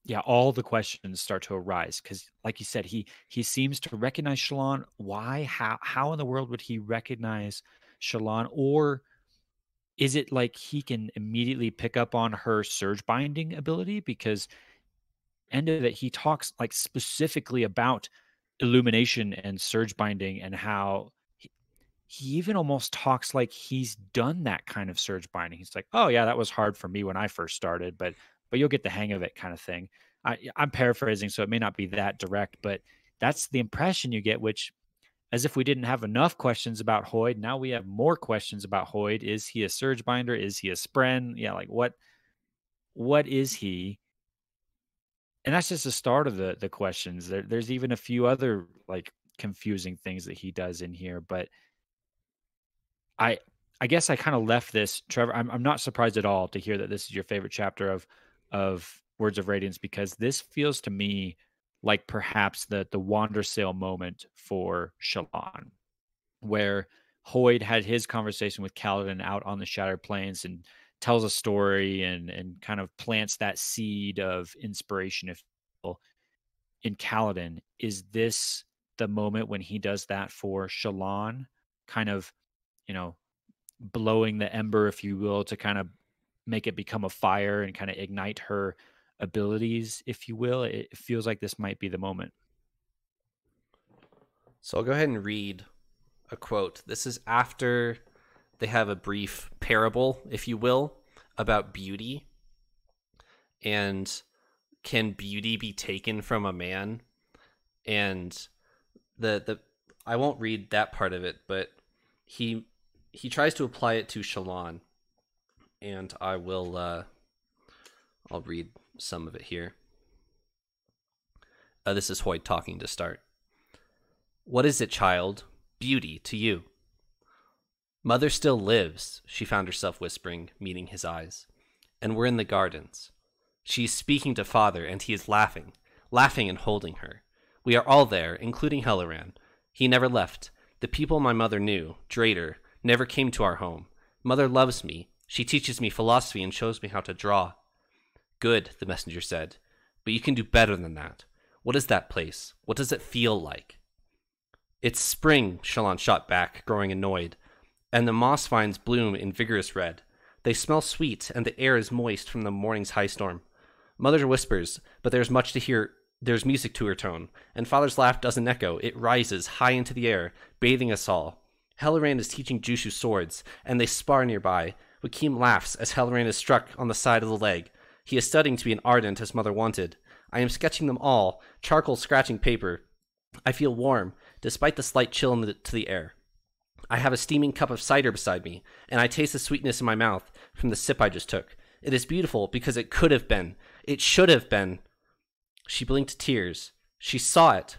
yeah, all the questions start to arise because, like you said, he he seems to recognize Shallan. Why? How? How in the world would he recognize Shallan? Or is it like he can immediately pick up on her surge binding ability because end of it he talks like specifically about illumination and surge binding and how he, he even almost talks like he's done that kind of surge binding he's like oh yeah that was hard for me when i first started but but you'll get the hang of it kind of thing I, i'm paraphrasing so it may not be that direct but that's the impression you get which as if we didn't have enough questions about Hoid. Now we have more questions about Hoid. Is he a surge binder? Is he a spren? Yeah, like what what is he? And that's just the start of the the questions. There, there's even a few other like confusing things that he does in here, but I I guess I kind of left this, Trevor. I'm I'm not surprised at all to hear that this is your favorite chapter of of Words of Radiance because this feels to me like perhaps the the Wandersail moment for Shallan, where Hoid had his conversation with Kaladin out on the Shattered Plains and tells a story and and kind of plants that seed of inspiration, if in Kaladin. Is this the moment when he does that for Shallan? kind of, you know, blowing the ember, if you will, to kind of make it become a fire and kind of ignite her abilities, if you will, it feels like this might be the moment. So I'll go ahead and read a quote. This is after they have a brief parable, if you will, about beauty. And can beauty be taken from a man? And the the I won't read that part of it, but he he tries to apply it to Shallan. And I will uh I'll read some of it here. Uh, this is Hoid talking to start. What is it, child? Beauty to you. Mother still lives, she found herself whispering, meeting his eyes. And we're in the gardens. She is speaking to father, and he is laughing, laughing and holding her. We are all there, including Helaran. He never left. The people my mother knew, Drader, never came to our home. Mother loves me. She teaches me philosophy and shows me how to draw. Good, the messenger said. But you can do better than that. What is that place? What does it feel like? It's spring, Shallan shot back, growing annoyed, and the moss vines bloom in vigorous red. They smell sweet, and the air is moist from the morning's high storm. Mother whispers, but there's much to hear. There's music to her tone, and father's laugh doesn't echo. It rises high into the air, bathing us all. Helaran is teaching Jushu swords, and they spar nearby. Wikim laughs as Helaran is struck on the side of the leg. He is studying to be an ardent as mother wanted. I am sketching them all, charcoal scratching paper. I feel warm, despite the slight chill the, to the air. I have a steaming cup of cider beside me, and I taste the sweetness in my mouth from the sip I just took. It is beautiful because it could have been. It should have been. She blinked tears. She saw it.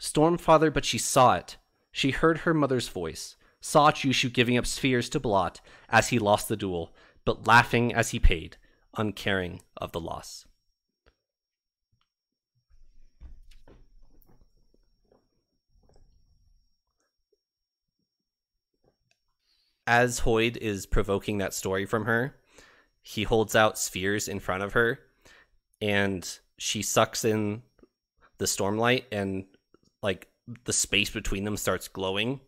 Stormfather, but she saw it. She heard her mother's voice, saw Jushu giving up spheres to Balat as he lost the duel, but laughing as he paid uncaring of the loss. as Hoid is provoking that story from her, he holds out spheres in front of her and she sucks in the stormlight and like the space between them starts glowing.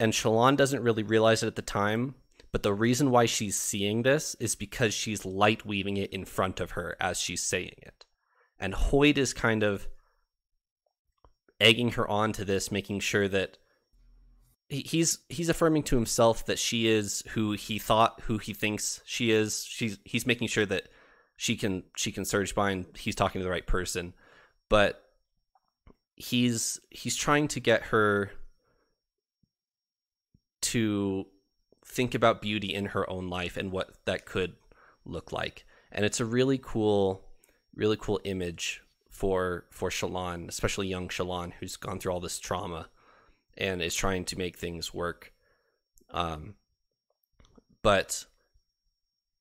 And Shallan doesn't really realize it at the time, but the reason why she's seeing this is because she's light weaving it in front of her as she's saying it. And Hoid is kind of egging her on to this, making sure that he's he's affirming to himself that she is who he thought who he thinks she is. She's he's making sure that she can she can surge by and he's talking to the right person. But he's he's trying to get her to think about beauty in her own life and what that could look like. And it's a really cool really cool image for for Shallan, especially young Shallan who's gone through all this trauma and is trying to make things work. Um, but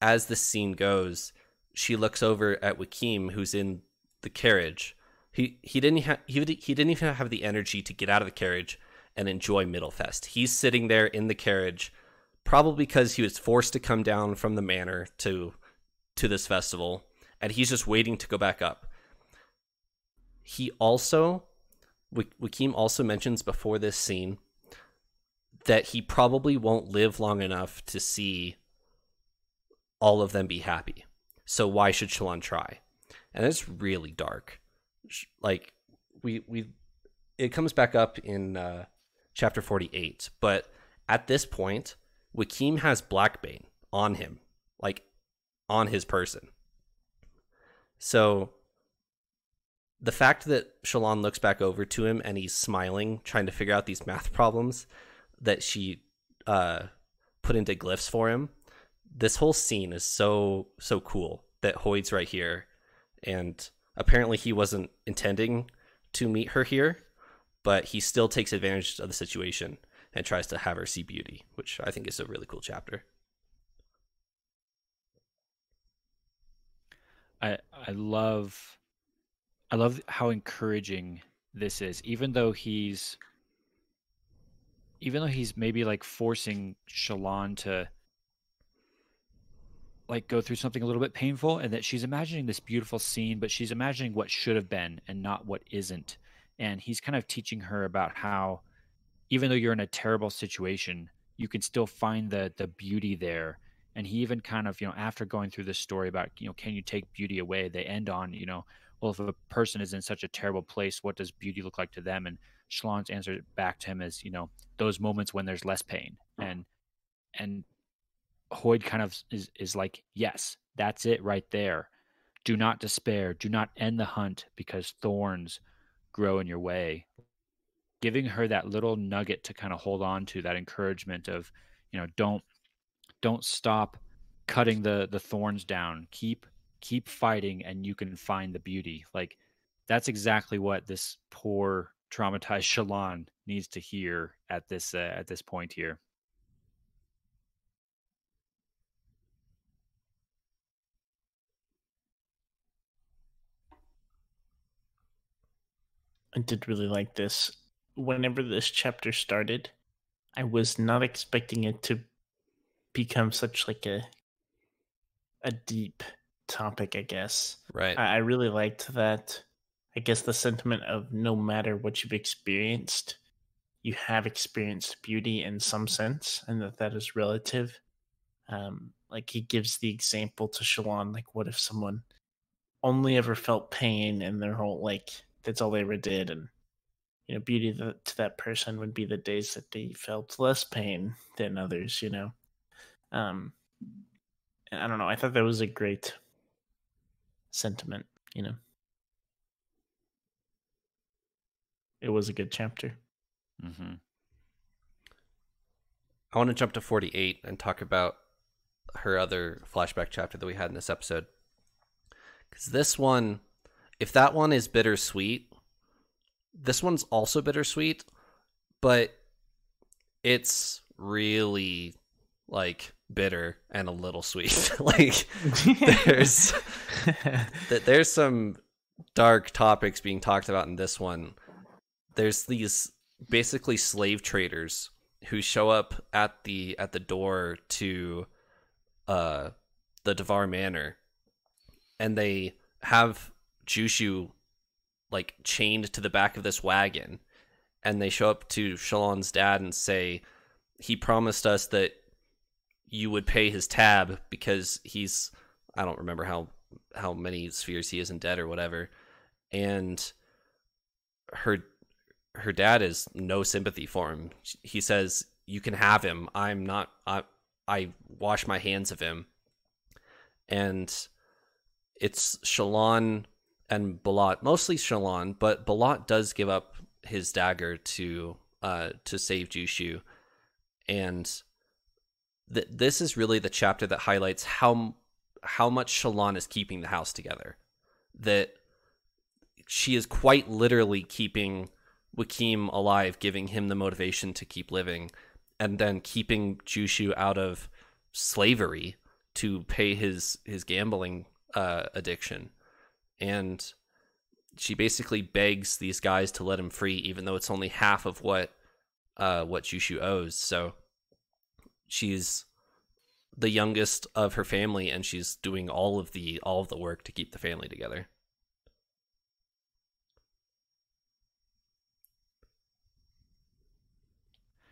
as the scene goes, she looks over at Wikim, who's in the carriage. He he didn't ha- he he didn't even have the energy to get out of the carriage and enjoy Middlefest. He's sitting there in the carriage, probably because he was forced to come down from the manor to to this festival, and he's just waiting to go back up. He also Wikim also mentions before this scene that he probably won't live long enough to see all of them be happy. So why should Shallan try? And it's really dark. Like we we it comes back up in uh, chapter 48, but at this point, Wikim has Blackbane on him, like on his person. So the fact that Shallan looks back over to him and he's smiling, trying to figure out these math problems that she uh, put into glyphs for him. This whole scene is so so cool that Hoid's right here, and apparently he wasn't intending to meet her here, but he still takes advantage of the situation and tries to have her see beauty, which I think is a really cool chapter. I I love I love how encouraging this is, even though he's even though he's maybe like forcing Shallan to like go through something a little bit painful and that she's imagining this beautiful scene but she's imagining what should have been and not what isn't and he's kind of teaching her about how even though you're in a terrible situation you can still find the the beauty there and he even kind of you know after going through this story about you know can you take beauty away they end on you know well, if a person is in such a terrible place, what does beauty look like to them? And Shallan's answer back to him is, you know, those moments when there's less pain. Oh. And and Hoid kind of is is like, yes, that's it right there. Do not despair. Do not end the hunt because thorns grow in your way. Giving her that little nugget to kind of hold on to, that encouragement of, you know, don't don't stop cutting the the thorns down. Keep keep fighting and you can find the beauty. Like that's exactly what this poor traumatized Shallan needs to hear at this uh, at this point here. I did really like this. Whenever this chapter started, I was not expecting it to become such like a a deep topic, I guess. Right. I, I really liked that. I guess the sentiment of no matter what you've experienced, you have experienced beauty in some sense, and that that is relative. Um, like he gives the example to Shallan, like what if someone only ever felt pain and their whole like that's all they ever did, and you know, beauty to that person would be the days that they felt less pain than others. You know, um, I don't know. I thought that was a great sentiment, you know. It was a good chapter. Mm-hmm. I want to jump to 48 and talk about her other flashback chapter that we had in this episode. Because this one, if that one is bittersweet, this one's also bittersweet, but it's really like bitter and a little sweet. like there's there's some dark topics being talked about in this one. There's these basically slave traders who show up at the at the door to uh the Davar Manor and they have Jushu like chained to the back of this wagon and they show up to Shallan's dad and say he promised us that you would pay his tab because he's I don't remember how how many spheres he is in debt or whatever and her her dad is no sympathy for him. He says, "You can have him. I'm not. I I wash my hands of him." And it's Shallan and Balat, mostly Shallan, but Balat does give up his dagger to uh to save Jushu, and th- this is really the chapter that highlights how how much Shallan is keeping the house together. That she is quite literally keeping Wikim alive, giving him the motivation to keep living, and then keeping Jushu out of slavery to pay his his gambling uh, addiction, and she basically begs these guys to let him free, even though it's only half of what uh, what Jushu owes. So she's the youngest of her family, and she's doing all of the all of the work to keep the family together.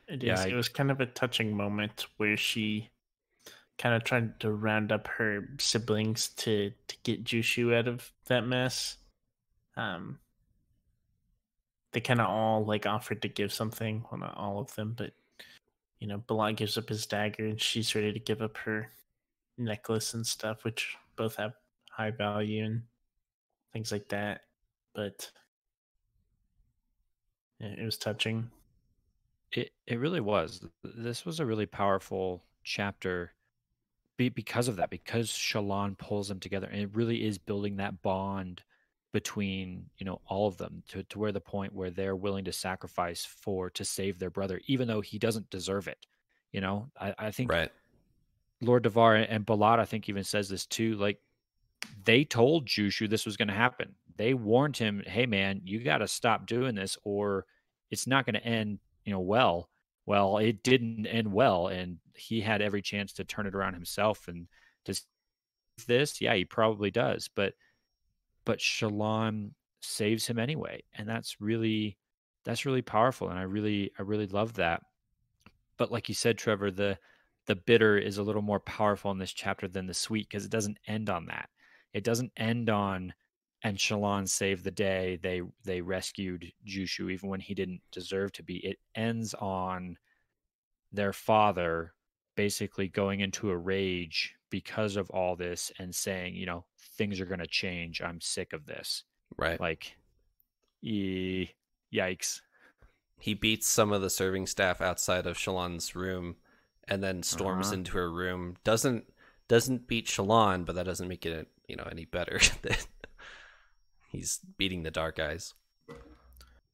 It Yeah, is. I- It was kind of a touching moment where she kind of tried to round up her siblings to to get Jushu out of that mess. Um, they kind of all like offered to give something. Well, not all of them, but you know, Balat gives up his dagger, and she's ready to give up her necklace and stuff, which both have high value and things like that. But it was touching. It it really was. This was a really powerful chapter be, because of that, because Shallan pulls them together, and it really is building that bond between you know all of them to to where the point where they're willing to sacrifice for to save their brother, even though he doesn't deserve it. You know, I, I think Right. Lord Davar and Balat, I think, even says this too. Like they told Jushu this was going to happen. They warned him, "Hey, man, you got to stop doing this, or it's not going to end, you know, well." Well, it didn't end well, and he had every chance to turn it around himself. And does this? Yeah, he probably does. But but Shallan saves him anyway, and that's really that's really powerful, and I really I really love that. But like you said, Trevor, the the bitter is a little more powerful in this chapter than the sweet because it doesn't end on that. It doesn't end on and Shallan saved the day. They they rescued Jushu even when he didn't deserve to be. It ends on their father basically going into a rage because of all this and saying, you know, things are going to change. I'm sick of this. Right. Like, e- yikes. he beats some of the serving staff outside of Shallan's room and then storms Uh-huh. into her room. Doesn't doesn't beat Shallan, but that doesn't make it you know any better that he's beating the dark eyes.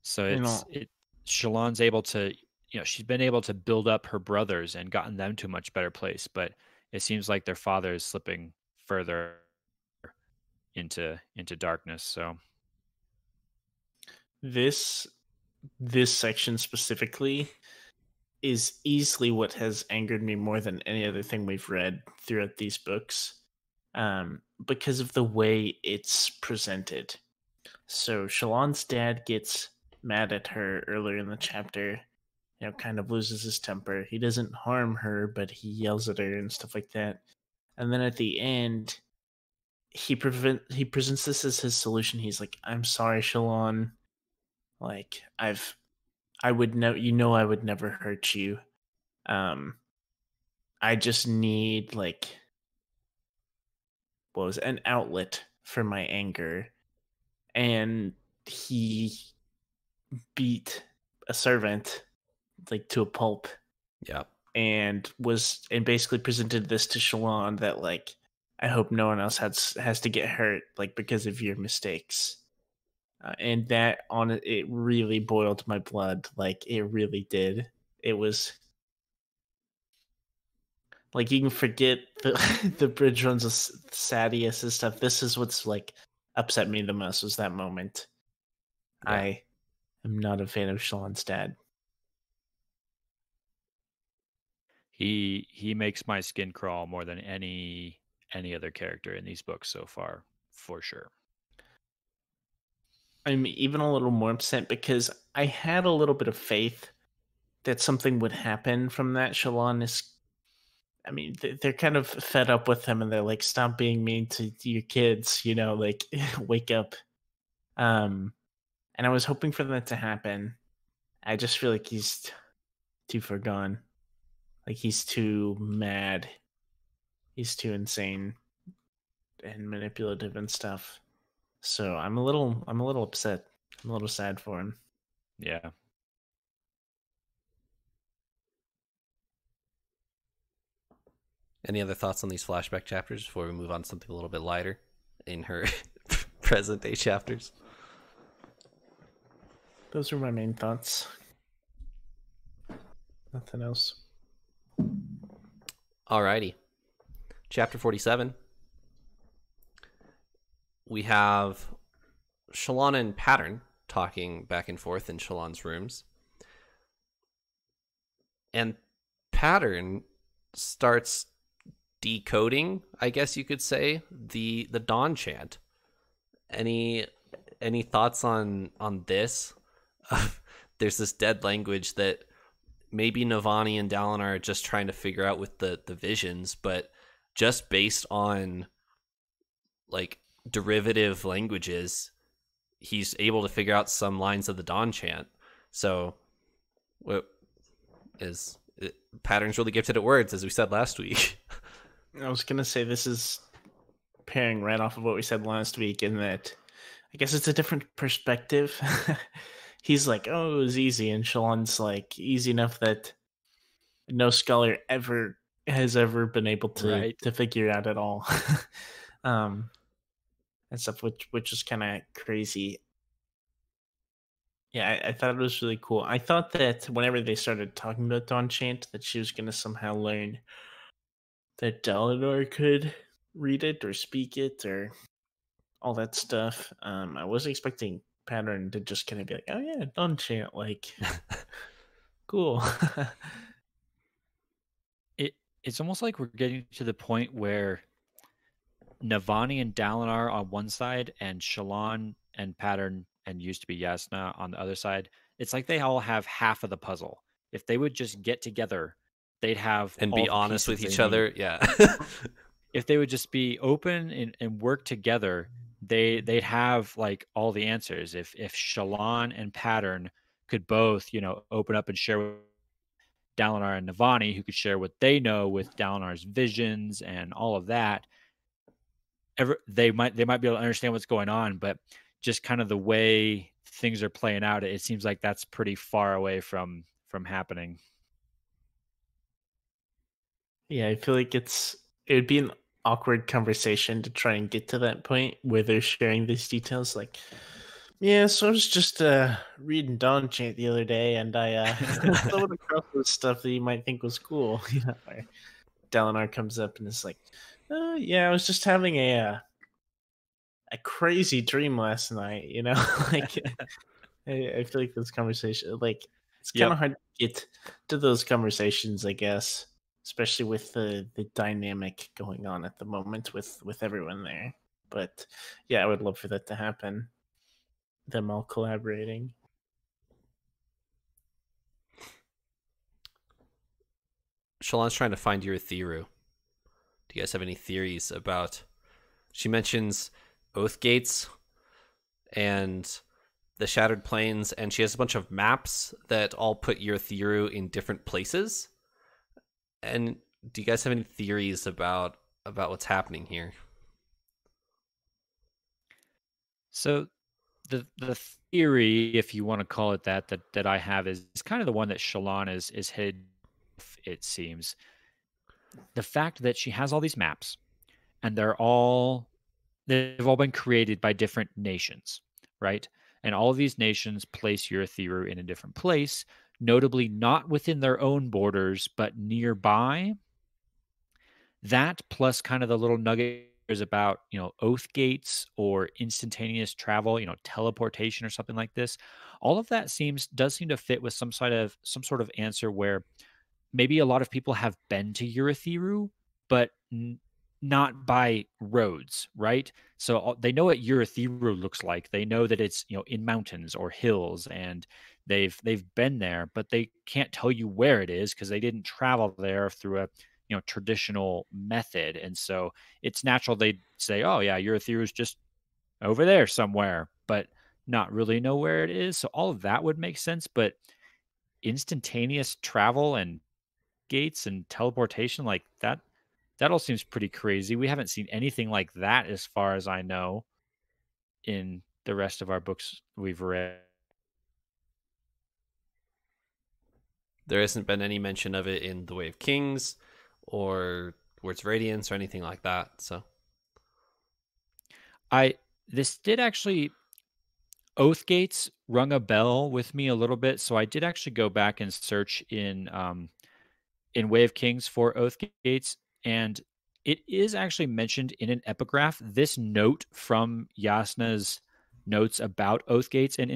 So You it's know- it Shallan's able to you know, she's been able to build up her brothers and gotten them to a much better place, but it seems like their father is slipping further into into darkness. So this this section specifically is easily what has angered me more than any other thing we've read throughout these books um, because of the way it's presented. So Shallan's dad gets mad at her earlier in the chapter you know kind of loses his temper. He doesn't harm her but he yells at her and stuff like that. And then at the end he prevent he presents this as his solution. He's like i'm sorry Shallan. Like i've i would know you know i would never hurt you. Um i just need like was an outlet for my anger and he beat a servant like to a pulp Yeah. and was and basically presented this to Shallan that like I hope no one else has has to get hurt like because of your mistakes. Uh, and that on it it really boiled my blood like it really did. It was like you can forget the the bridge runs of Sadeas and stuff. This is what's like upset me the most was that moment. Yeah. I am not a fan of Shallan's dad. he he makes my skin crawl more than any any other character in these books so far, for sure. I'm even a little more upset because I had a little bit of faith that something would happen from that. Shallan is, I mean, they're kind of fed up with him, and they're like, "Stop being mean to your kids," you know, like wake up. Um, and I was hoping for that to happen. I just feel like he's too far gone. Like he's too mad. He's too insane and manipulative and stuff. So I'm a little I'm a little upset. I'm a little sad for him. Yeah. Any other thoughts on these flashback chapters before we move on to something a little bit lighter in her present day chapters? Those are my main thoughts. Nothing else. Alrighty. Chapter 47. We have Shallan and Pattern talking back and forth in Shallan's rooms. And Pattern starts decoding, I guess you could say, the the dawn chant. Any any thoughts on on this? There's this dead language that maybe Navani and Dalinar are just trying to figure out with the the visions, but just based on like derivative languages, he's able to figure out some lines of the Dawn chant. So, what is patterns really gifted at words, as we said last week? I was gonna say this is pairing right off of what we said last week, in that I guess it's a different perspective. he's like, "Oh, it was easy," and Shallan's like, "Easy enough that no scholar ever has ever been able to right. to figure out at all." um, and stuff, which which is kind of crazy. Yeah, I, I, thought it was really cool. I thought that whenever they started talking about Dawn Chant, that she was going to somehow learn that Dalinar could read it or speak it or all that stuff. Um, I was expecting pattern to just kind of be like, oh yeah, Dawn chant, like cool. it it's almost like we're getting to the point where Navani and Dalinar on one side and Shallan and Pattern and used to be Jasnah on the other side. It's like they all have half of the puzzle. If they would just get together, they'd have and be honest with each other. Yeah. if they would just be open and, and work together, they they'd have like all the answers. If if Shallan and Pattern could both, you know, open up and share with Dalinar and Navani, who could share what they know with Dalinar's visions and all of that. Ever they might they might be able to understand what's going on, but just kind of the way things are playing out, it seems like that's pretty far away from from happening. Yeah, I feel like it's it would be an awkward conversation to try and get to that point where they're sharing these details like yeah so i was just uh reading dawn chant the other day and i uh stumbled across this stuff that you might think was cool. You know dalinar comes up and is like uh, yeah i was just having a uh, a crazy dream last night you know? Like I, I, feel like this conversation like it's kind of yep. hard to get to those conversations i guess especially with the the dynamic going on at the moment with with everyone there. But yeah, I would love for that to happen. Them all collaborating. Shallan's trying to find Urithiru. Do you guys have any theories about? She mentions oath gates and the shattered plains, and she has a bunch of maps that all put Urithiru in different places. And do you guys have any theories about about what's happening here? So the the theory, if you want to call it that, that that I have is, is kind of the one that Shallan is is hid. It seems the fact that she has all these maps, and they're all they've all been created by different nations, right? And all of these nations place Urithiru in a different place notably not within their own borders, but nearby. That plus kind of the little nugget is about, you know, oath gates or instantaneous travel, you know, teleportation or something like this. All of that seems does seem to fit with some sort of some sort of answer where maybe a lot of people have been to Urithiru, but not by roads, right? So they know what Urithiru looks like. They know that it's you know in mountains or hills, and they've they've been there, but they can't tell you where it is because they didn't travel there through a you know traditional method. And so it's natural they'd say, "Oh yeah, Urithiru is just over there somewhere," but not really know where it is. So all of that would make sense, but instantaneous travel and gates and teleportation like that that all seems pretty crazy. We haven't seen anything like that as far as I know in the rest of our books we've read. There hasn't been any mention of it in The Way of Kings or Words of Radiance or anything like that. So I this did actually Oath Gates rung a bell with me a little bit, so I did actually go back and search in um in Way of Kings for Oath Gates, and it is actually mentioned in an epigraph. This note from Jasnah's notes about Oath Gates and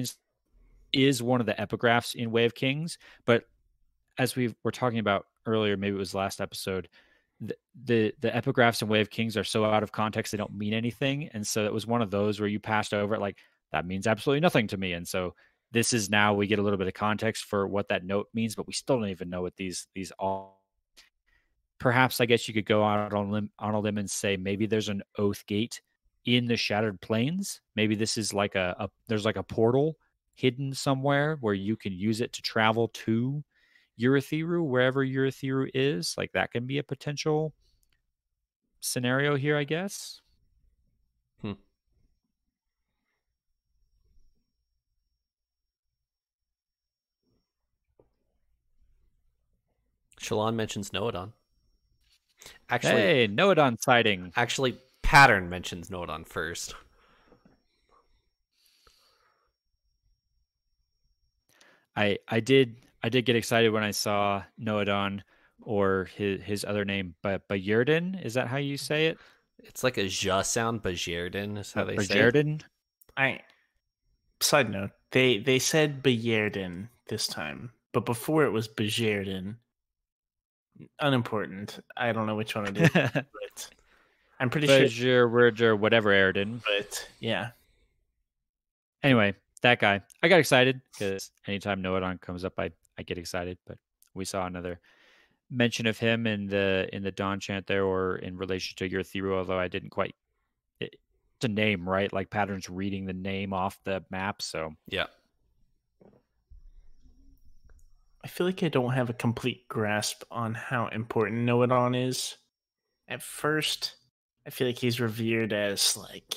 is one of the epigraphs in Way of Kings, but as we were talking about earlier, maybe it was last episode, the, the the epigraphs in Way of Kings are so out of context they don't mean anything, and so it was one of those where you passed over it like that means absolutely nothing to me, and so this is now we get a little bit of context for what that note means, but we still don't even know what these these are. Perhaps I guess you could go out on a limb, on a limb and say maybe there's an oath gate in the Shattered Plains. Maybe this is like a, a there's like a portal hidden somewhere where you can use it to travel to Urithiru, wherever Urithiru is. Like that can be a potential scenario here, I guess. Hmm. Shallan mentions Nohadon. Actually, hey, Nohadon sighting. Actually, Pattern mentions Nohadon first. I I did I did get excited when I saw Nohadon or his his other name, but Bayerden. Is that how you say it? It's like a ja sound. Bayerden is how they Bayerden? say it. I side note, they they said Bayerden this time, but before it was Bajerden. Unimportant. I don't know which one it is, but I'm pretty sure. Bajer, whatever Erden. But yeah. Anyway, that guy. I got excited because anytime Nohadon comes up, I I get excited. But we saw another mention of him in the in the Dawn chant there, or in relation to Urithiru, although I didn't quite. It, it's a name, right? Like patterns reading the name off the map. So yeah. I feel like I don't have a complete grasp on how important Nohadon is. At first, I feel like he's revered as like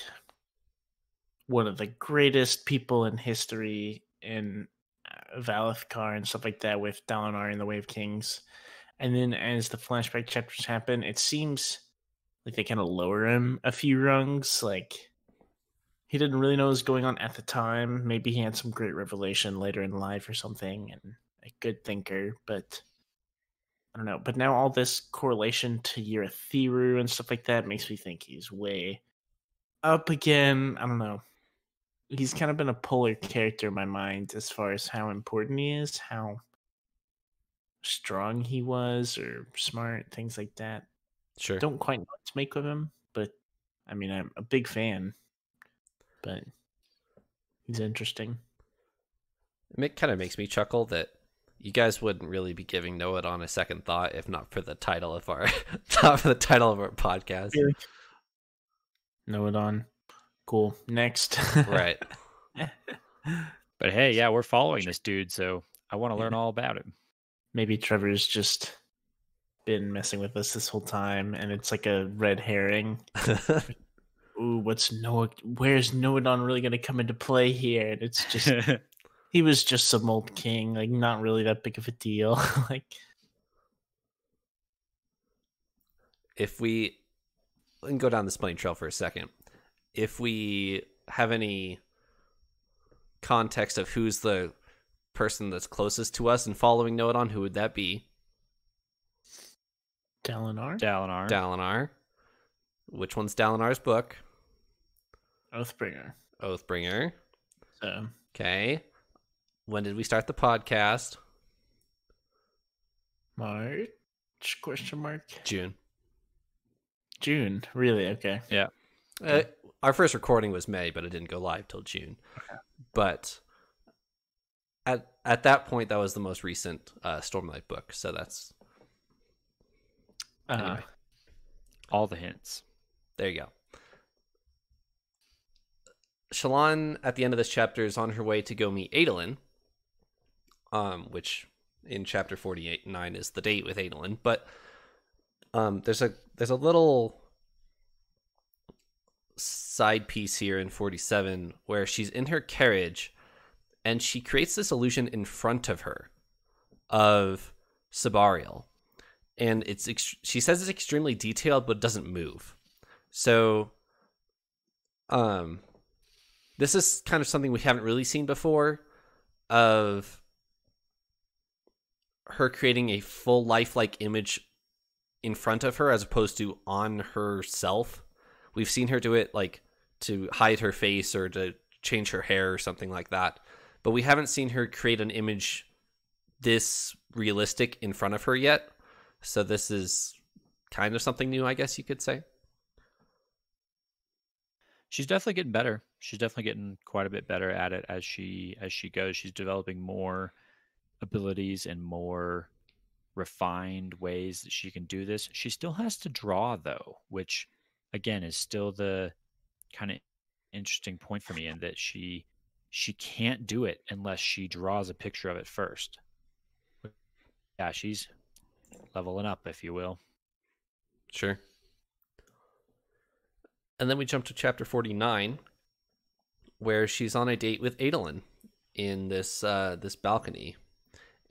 one of the greatest people in history in uh, Valethkar and stuff like that with Dalinar and the of Kings. And then as the flashback chapters happen, it seems like they kind of lower him a few rungs. Like he didn't really know what was going on at the time. Maybe he had some great revelation later in life or something, and a good thinker, but I don't know. But now all this correlation to Urithiru and stuff like that makes me think he's way up again. I don't know he's kind of been a polar character in my mind as far as how important he is, how strong he was, or smart, things like that. Sure. Don't quite know what to make of him, but I mean, I'm a big fan. But he's interesting. It kind of makes me chuckle that you guys wouldn't really be giving Nohadon a second thought if not for the title of our not for the title of our podcast. Really? Nohadon. Cool. Next. right. but hey, yeah, we're following this dude, so I want to learn all about him. Maybe Trevor's just been messing with us this whole time, and it's like a red herring. Ooh, what's Noah? Where's Nohadon really going to come into play here? And it's just he was just some old king, like not really that big of a deal. like if we, we can go down this plane trail for a second if we have any context of who's the person that's closest to us and following Nohadon, who would that be? Dalinar. Dalinar. Dalinar. Which one's Dalinar's book? Oathbringer. Oathbringer. So. Okay. When did we start the podcast? March? Question mark. June. June. Really? Okay. Yeah. Uh, our first recording was May, but it didn't go live till June. Okay. But at at that point, that was the most recent uh, Stormlight book. So that's Uh, Anyway. All the hints. there. You go. Shallan at the end of this chapter is on her way to go meet Adolin, um, which in chapter forty eight nine is the date with Adolin. But um, there's a there's a little side piece here in 47 where she's in her carriage and she creates this illusion in front of her of Sebarial. And it's ex- she says it's extremely detailed but doesn't move. So um this is kind of something we haven't really seen before of her creating a full lifelike image in front of her as opposed to on herself. We've seen her do it like to hide her face or to change her hair or something like that. But we haven't seen her create an image this realistic in front of her yet. So this is kind of something new, I guess you could say. She's definitely getting better. She's definitely getting quite a bit better at it as she as she goes. She's developing more abilities and more refined ways that she can do this. She still has to draw though, which again is still the kind of interesting point for me in that she she can't do it unless she draws a picture of it first. Yeah, she's leveling up, if you will. Sure. And then we jump to chapter 49 where she's on a date with Adolin in this uh this balcony.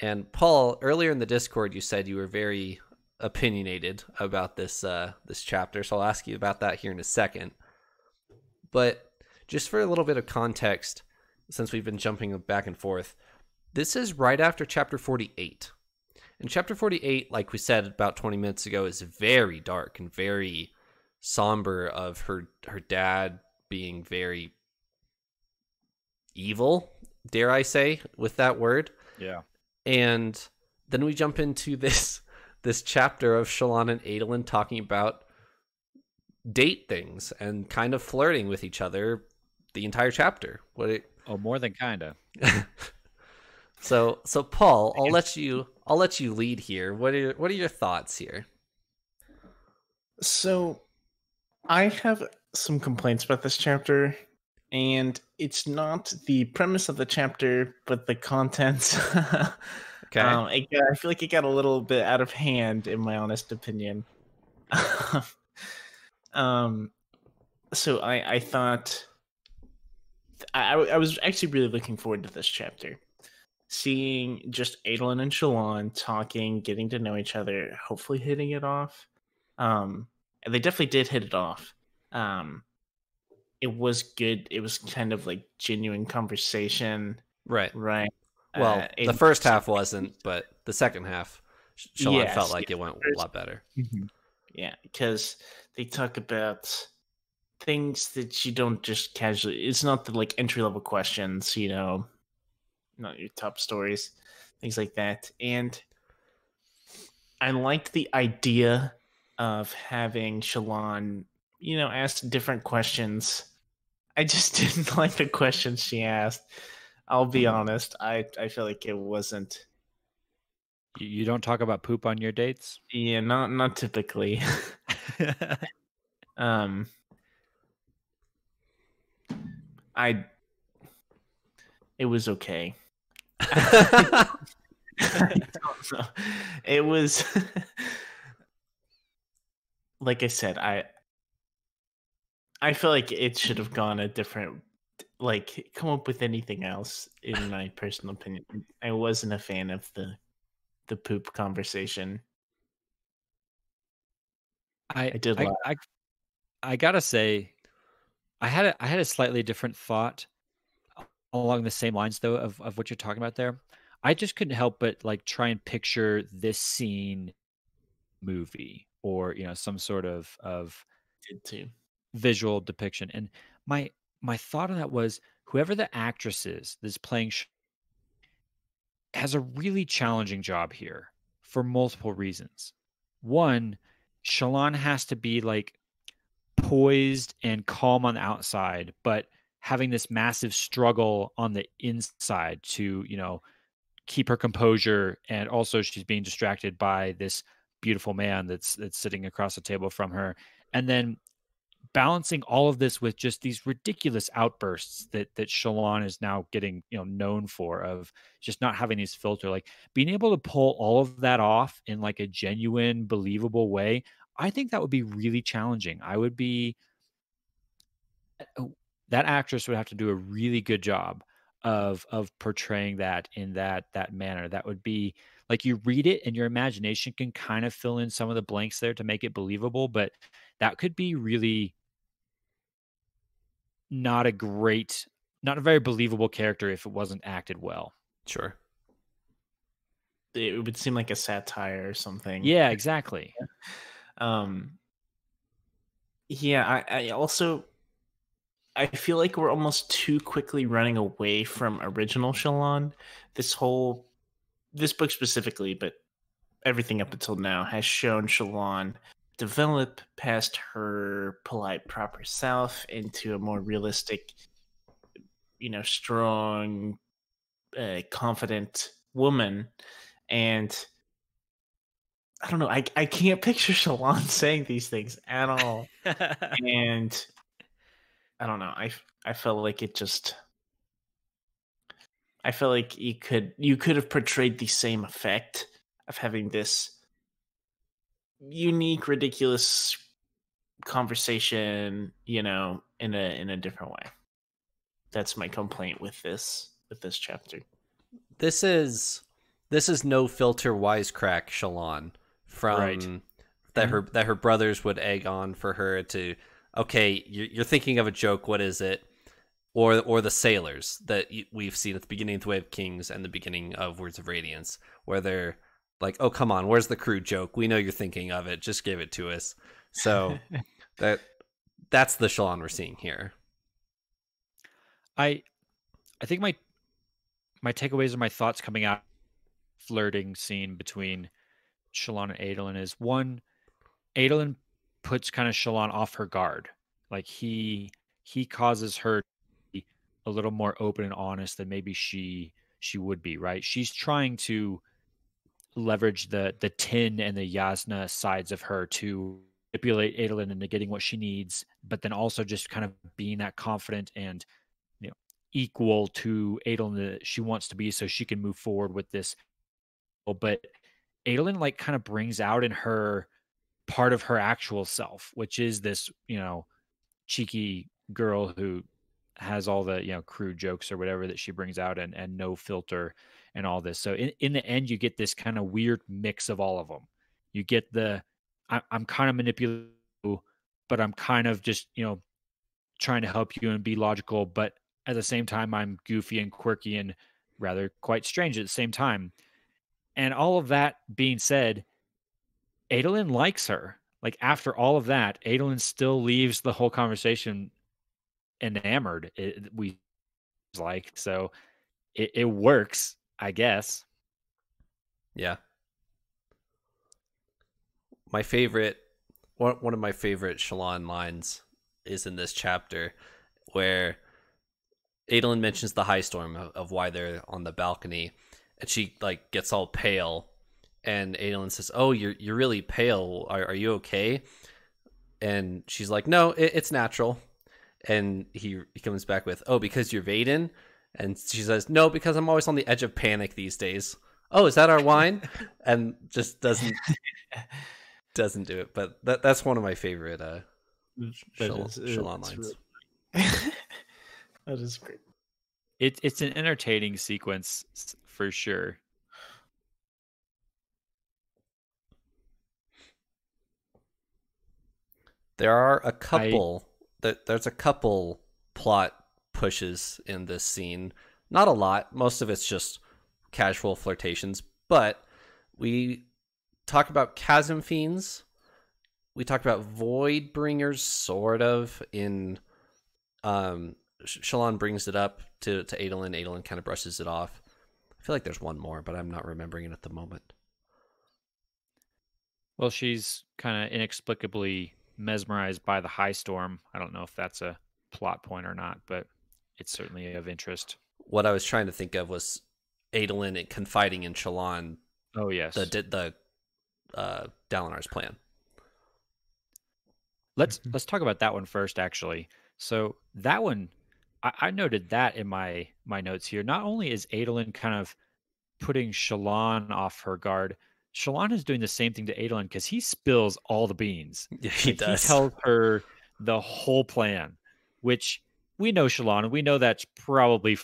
And Paul, earlier in the Discord you said you were very opinionated about this uh this chapter, so I'll ask you about that here in a second. But just for a little bit of context, since we've been jumping back and forth, this is right after chapter 48. And chapter 48, like we said about 20 minutes ago, is very dark and very somber of her her dad being very evil, dare I say, with that word. Yeah. And then we jump into this this chapter of Shallan and Adolin talking about date things and kind of flirting with each other the entire chapter. What it, Oh, more than kinda. so so Paul, I'll let you I'll let you lead here. What are what are your thoughts here? So, I have some complaints about this chapter, and it's not the premise of the chapter, but the contents. Okay. Um, it I feel like it got a little bit out of hand, in my honest opinion. um, so I I thought I I was actually really looking forward to this chapter, seeing just Adolin and Shallan talking, getting to know each other, hopefully hitting it off. Um, and they definitely did hit it off. Um, it was good. It was kind of like genuine conversation, right. right? Well, Uh, the first half wasn't, but the second half, Sh- Shallan Yes, felt like yeah, it went a lot better. Yeah, because they talk about things that you don't just casually. It's not the like entry level questions, you know, not your top stories, things like that. And I liked the idea of having Shallan, you know, ask different questions. I just didn't like the question she asked. I'll be honest. I I feel like it wasn't. You, you don't talk about poop on your dates? Yeah, not not typically. um i it was okay I don't know. it was like i said i i feel like it should have gone a different like come up with anything else in my personal opinion i wasn't a fan of the the poop conversation I, I did I. I, I gotta say, I had a, I had a slightly different thought along the same lines though of, of what you're talking about there. I just couldn't help but like try and picture this scene movie or you know some sort of of did too visual depiction. And my my thought on that was whoever the actress is that's playing Sh- has a really challenging job here for multiple reasons. One, Shallan has to be like poised and calm on the outside, but having this massive struggle on the inside to, you know, keep her composure and also she's being distracted by this beautiful man that's that's sitting across the table from her. And then balancing all of this with just these ridiculous outbursts that that Shallan is now getting you know known for of just not having these filter like being able to pull all of that off in like a genuine believable way I think that would be really challenging. I would be uh, oh, that actress would have to do a really good job of of portraying that in that that manner. That would be like you read it and your imagination can kind of fill in some of the blanks there to make it believable but that could be really not a great, not a very believable character if it wasn't acted well. Sure. It would seem like a satire or something. Yeah, exactly. um yeah, I, I also I feel like we're almost too quickly running away from original Shallan. This whole this book specifically, but everything up until now has shown Shallan develop past her polite, proper self into a more realistic, you know, strong, uh, confident woman. And I don't know, I, I can't picture Shallan saying these things at all. and I don't know, I, I felt like it just. I feel like you could you could have portrayed the same effect of having this unique, ridiculous conversation, you know, in a in a different way. That's my complaint with this with this chapter. This is this is no filter wisecrack Shallan from right. that mm-hmm. her that her brothers would egg on for her to okay, you're, you're thinking of a joke. What is it? Or or the sailors that we've seen at the beginning of the Way of Kings and the beginning of Words of Radiance, where they're like, "Oh, come on, where's the crude joke? We know you're thinking of it. Just give it to us." So that that's the Shallan we're seeing here. I I think my my takeaways or my thoughts coming out flirting scene between Shallan and Adolin is one, Adolin puts kind of Shallan off her guard. Like he he causes her a little more open and honest than maybe she she would be, right? She's trying to leverage the the Tyn and the Jasnah sides of her to manipulate Adolin into getting what she needs, but then also just kind of being that confident and you know equal to Adolin that she wants to be, so she can move forward with this. But Adolin like kind of brings out in her part of her actual self, which is this you know cheeky girl who has all the you know crude jokes or whatever that she brings out and and no filter and all this. So in, in the end, you get this kind of weird mix of all of them. You get the I, I'm kind of manipulative, but I'm kind of just you know trying to help you and be logical, but at the same time, I'm goofy and quirky and rather quite strange at the same time. And all of that being said, Adolin likes her. Like after all of that, Adolin still leaves the whole conversation enamored. It, we like so it, it works I guess. Yeah. My favorite one of my favorite Shallan lines is in this chapter where Adolin mentions the high storm of, of why they're on the balcony and she like gets all pale and Adolin says, "Oh, you're you're really pale. Are are you okay?" And she's like, "No, it, it's natural." And he he comes back with, "Oh, because you're Veden." And she says, "No, because I'm always on the edge of panic these days." Oh, is that our wine? and just doesn't doesn't do it. But that that's one of my favorite uh, Shallan lines. Really... that is great. It, it's an entertaining sequence for sure. There are a couple. I... there's a couple plot pushes in this scene. Not a lot. Most of it's just casual flirtations, but we talk about chasm fiends. We talk about void bringers, sort of. In um, Shallan brings it up to to Adolin. Adolin kind of brushes it off. I feel like there's one more, but I'm not remembering it at the moment. Well, she's kind of inexplicably mesmerized by the high storm. I don't know if that's a plot point or not, but it's certainly of interest. What I was trying to think of was Adolin and confiding in Shallan Oh yes. the the uh, Dalinar's plan. Let's Mhm. let's talk about that one first, actually. So that one, I, I noted that in my my notes here. Not only is Adolin kind of putting Shallan off her guard, Shallan is doing the same thing to Adolin because he spills all the beans. Yeah, he Like, does. He tells her the whole plan, which we know Shallan, and we know that's probably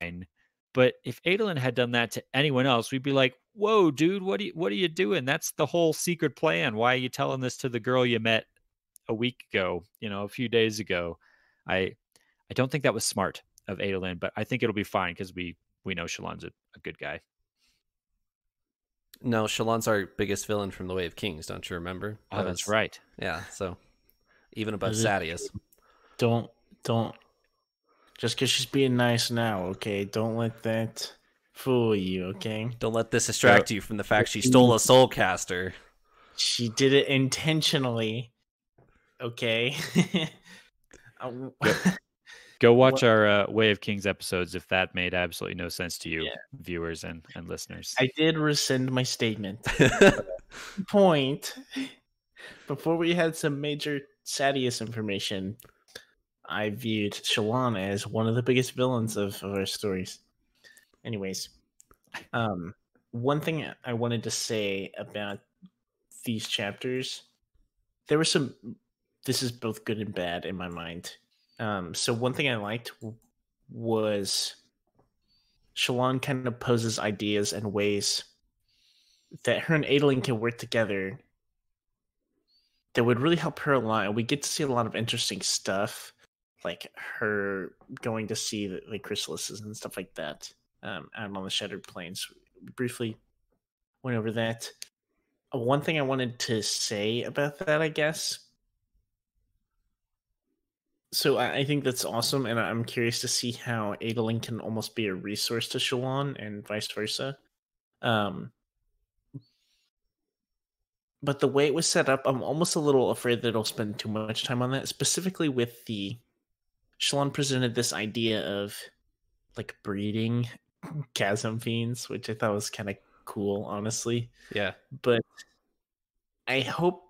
fine. But if Adolin had done that to anyone else, we'd be like, "Whoa, dude, what are you, what are you doing? That's the whole secret plan. Why are you telling this to the girl you met a week ago? You know, a few days ago." I, I don't think that was smart of Adolin, but I think it'll be fine because we we know Shallan's a, a good guy. no, Shallan's our biggest villain from the Way of Kings. Don't you remember? Oh, That that's was- right. Yeah, so even above Is Sadeas. Don't don't just because she's being nice now, okay? Don't let that fool you, okay? Don't let this distract you from the fact she stole a soulcaster. She did it intentionally, okay? Um, Go watch What- our uh, Way of Kings episodes if that made absolutely no sense to you, Yeah. viewers and, and listeners. I did rescind my statement. Point. Before we had some major Sadeas information, I viewed Shallan as one of the biggest villains of, of our stories. Anyways, um, one thing I wanted to say about these chapters, there were some. This is both good and bad in my mind. Um, so one thing I liked was Shallan kind of poses ideas and ways that her and Adolin can work together that would really help her a lot. And we get to see a lot of interesting stuff, like her going to see the, chrysalises and stuff like that um, out on the Shattered Plains. We briefly went over that. Uh, One thing I wanted to say about that, I guess. So I, I think that's awesome, and I'm curious to see how Adolin can almost be a resource to Shallan and vice versa. Um, but the way it was set up, I'm almost a little afraid that it'll spend too much time on that, specifically with the Shallan presented this idea of like breeding chasm fiends, which I thought was kind of cool, honestly. yeah. But I hope,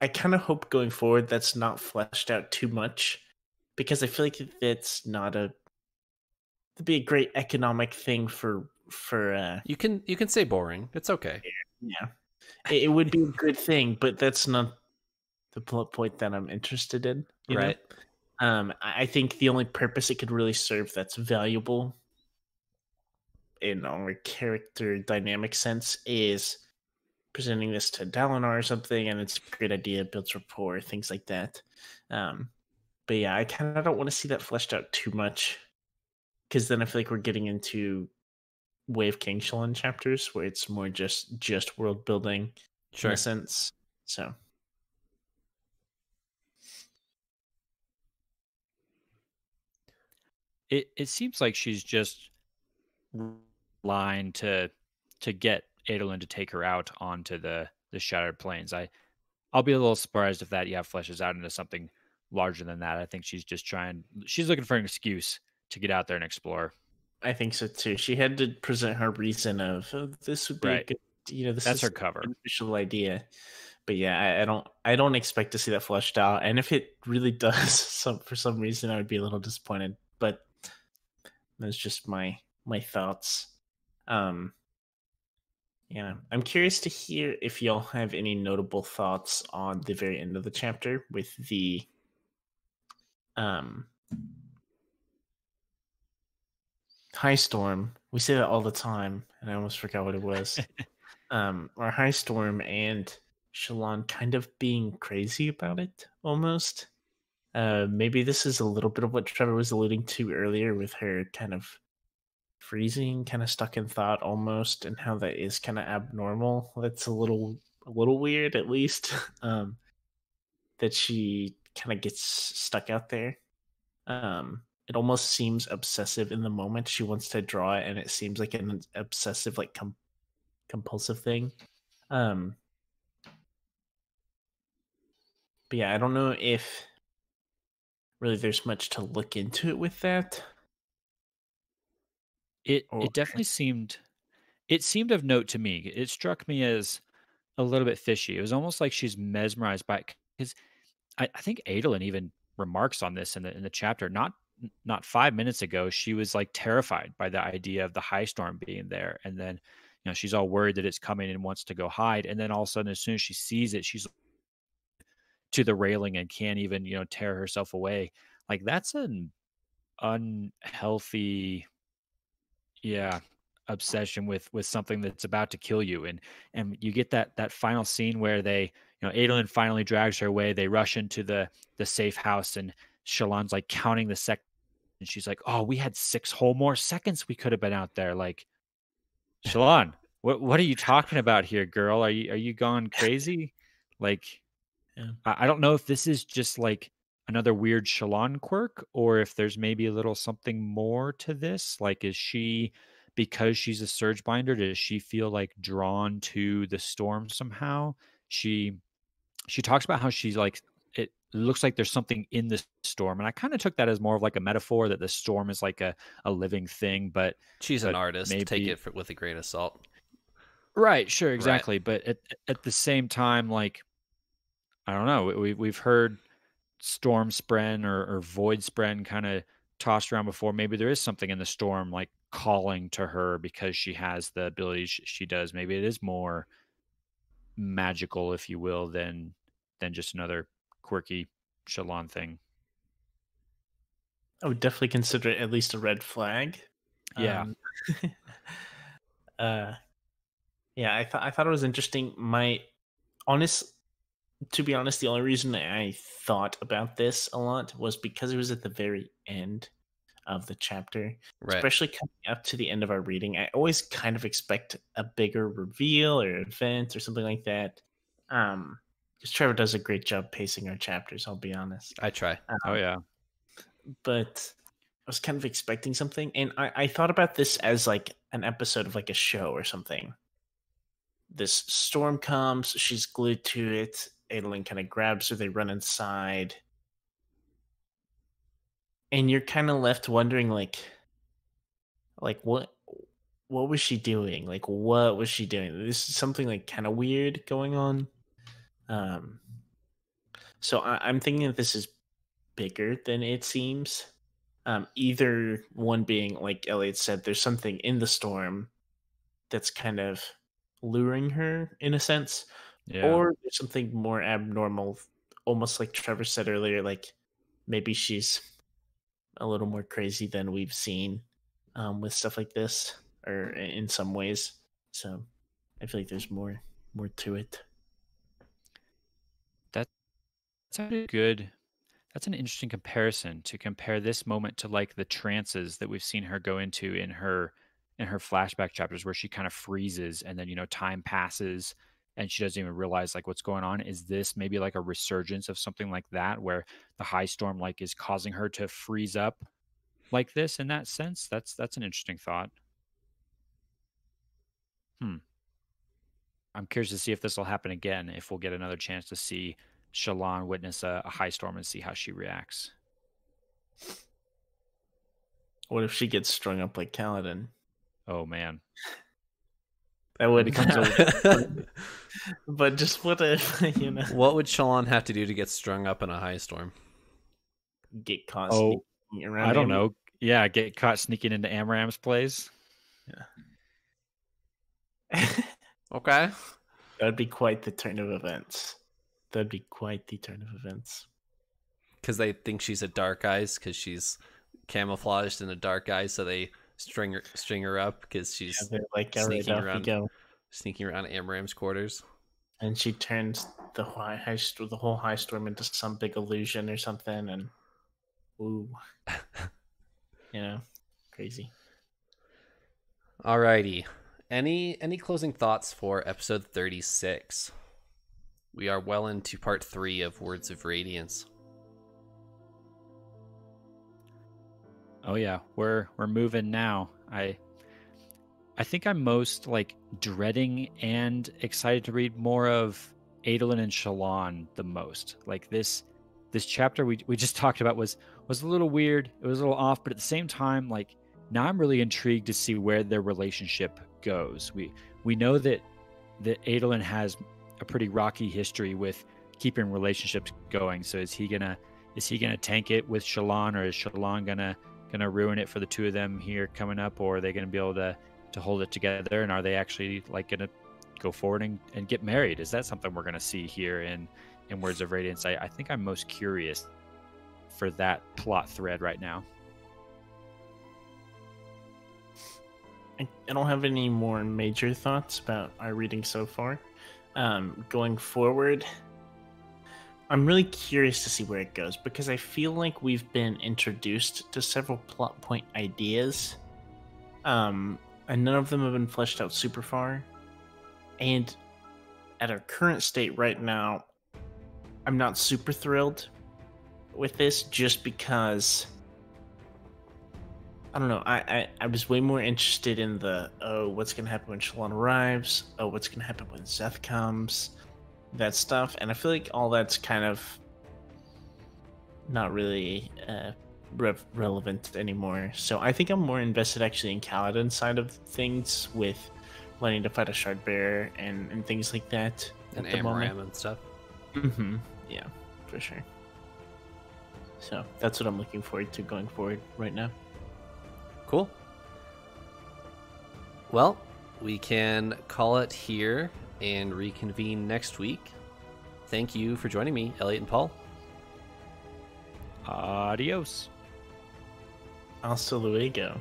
I kind of hope going forward that's not fleshed out too much because I feel like it's not a, it'd be a great economic thing for, for, uh, You can you can say boring. It's okay. yeah, it, it would be a good thing, but that's not the plot point that I'm interested in. you know? Um, I think the only purpose it could really serve that's valuable in our character dynamic sense is presenting this to Dalinar or something, and it's a great idea, builds rapport, things like that. Um, but yeah, I kind of don't want to see that fleshed out too much because then I feel like we're getting into Way of King Shallan chapters where it's more just just world building in Sure. a sense. So it it seems like she's just line to to get Adolin to take her out onto the the shattered plains. I I'll be a little surprised if that yeah fleshes out into something larger than that. I think she's just trying she's looking for an excuse to get out there and explore. I think so too. She had to present her reason of "Oh, this would be a Right. good, you know, this That's her cover. official idea. But yeah, I, I don't, I don't expect to see that fleshed out. And if it really does, some for some reason, I would be a little disappointed. But that's just my my thoughts. Um, yeah, I'm curious to hear if y'all have any notable thoughts on the very end of the chapter with the um high storm. We say that all the time, and I almost forgot what it was. um, our high storm and Shallan kind of being crazy about it, almost. Uh, maybe this is a little bit of what Trevor was alluding to earlier with her kind of freezing, kind of stuck in thought almost, and how that is kind of abnormal. That's a little, a little weird, at least. um, that she kind of gets stuck out there. Um, it almost seems obsessive in the moment she wants to draw it, and it seems like an obsessive, like com- compulsive thing. Um, but yeah, I don't know if really there's much to look into it with that. It Or it definitely seemed it seemed of note to me. It struck me as a little bit fishy. It was almost like she's mesmerized by because I, I think Adolin even remarks on this in the in the chapter. Not not five minutes ago, she was like terrified by the idea of the high storm being there, and then you know she's all worried that it's coming and wants to go hide, and then all of a sudden, as soon as she sees it, she's to the railing and can't even you know tear herself away. Like that's an unhealthy, yeah, obsession with with something that's about to kill you, and and you get that that final scene where they you know Adolin finally drags her away. They rush into the the safe house and Shallan's like counting the sec and she's like, "Oh, we had six whole more seconds we could have been out there." Like, Shallan what what are you talking about here, girl? Are you are you gone crazy? Like, Yeah. I, I don't know if this is just like another weird Shallan quirk, or if there's maybe a little something more to this. Like, is she because she's a surge binder? Does she feel like drawn to the storm somehow? She she talks about how she's like it looks like there's something in the storm and i kind of took that as more of like a metaphor that the storm is like a, a living thing but She's an But artist. Take it for, with a grain of salt. right sure exactly but at, at the same time like i don't know we, we've heard storm spren or, or void spren kind of tossed around before maybe there is something in the storm like calling to her because she has the abilities sh- she does maybe it is more magical if you will than than just another quirky Shallan thing I would definitely consider it at least a red flag. Yeah. Um, uh, yeah, I thought I thought it was interesting. My honest, to be honest, the only reason I thought about this a lot was because it was at the very end of the chapter, Right. especially coming up to the end of our reading. I always kind of expect a bigger reveal or event or something like that. Um, because Trevor does a great job pacing our chapters. I'll be honest I try. oh yeah but I was kind of expecting something, and I, I thought about this as like an episode of like a show or something. This storm comes, she's glued to it. Adolin kind of grabs her, they run inside. And you're kind of left wondering like like what what was she doing? Like what was she doing? This is something like kind of weird going on. Um so I, I'm thinking that this is bigger than it seems. Um, either one being like Eliot said, there's something in the storm that's kind of luring her in a sense, yeah or something more abnormal, almost like Trevor said earlier, like maybe she's a little more crazy than we've seen um, with stuff like this, or in some ways. So I feel like there's more more to it. That that's a good that's an interesting comparison to compare this moment to like the trances that we've seen her go into in her in her flashback chapters where she kind of freezes and then you know time passes and she doesn't even realize like what's going on is this maybe like a resurgence of something like that where the high storm like is causing her to freeze up like this in that sense that's that's an interesting thought hmm i'm curious to see if this will happen again if we'll get another chance to see Shallan witness a, a high storm and see how she reacts. What if she gets strung up like Kaladin? Oh man, That would becomes but just what if you know what would Shallan have to do to get strung up in a high storm? get caught Oh, sneaking around? I don't him? know. Yeah, get caught sneaking into Amaram's place. Yeah. okay. That'd be quite the turn of events. That'd be quite the turn of events. Because they think she's a dark eyes because she's camouflaged in a dark eye, so they string her string her up because she's Yeah, like, sneaking around. go. sneaking around Amaram's quarters. And she turns the high, high the whole high storm into some big illusion or something, and ooh, you know, crazy. Alrighty. Any any closing thoughts for episode thirty six? We are well into part three of Words of Radiance. Oh yeah, we're we're moving now. I I think I'm most like dreading and excited to read more of Adolin and Shallan the most. Like this this chapter we we just talked about was was a little weird. It was a little off, but at the same time, like now I'm really intrigued to see where their relationship goes. We we know that that Adolin has a pretty rocky history with keeping relationships going. So is he gonna is he gonna tank it with Shallan or is Shallan gonna gonna ruin it for the two of them here coming up, or are they gonna be able to to hold it together? And are they actually like gonna go forward and, and get married? Is that something we're gonna see here in in Words of Radiance? I, I think I'm most curious for that plot thread right now. I, I don't have any more major thoughts about our reading so far. Um, going forward, I'm really curious to see where it goes because I feel like we've been introduced to several plot point ideas, um, and none of them have been fleshed out super far. And at our current state right now, I'm not super thrilled with this just because I don't know. I, I, I was way more interested in the oh, what's gonna happen when Shallan arrives? Oh, what's gonna happen when Szeth comes? That stuff, and I feel like all that's kind of not really uh, re- relevant anymore. So I think I'm more invested actually in Kaladin's side of things with learning to fight a shard bearer and, and things like that. And at the moment. and stuff. Mm-hmm. Yeah, for sure. So that's what I'm looking forward to going forward right now. Cool. Well, we can call it here and reconvene next week. Thank you for joining me, Eliot and Paul. Adios. Hasta luego.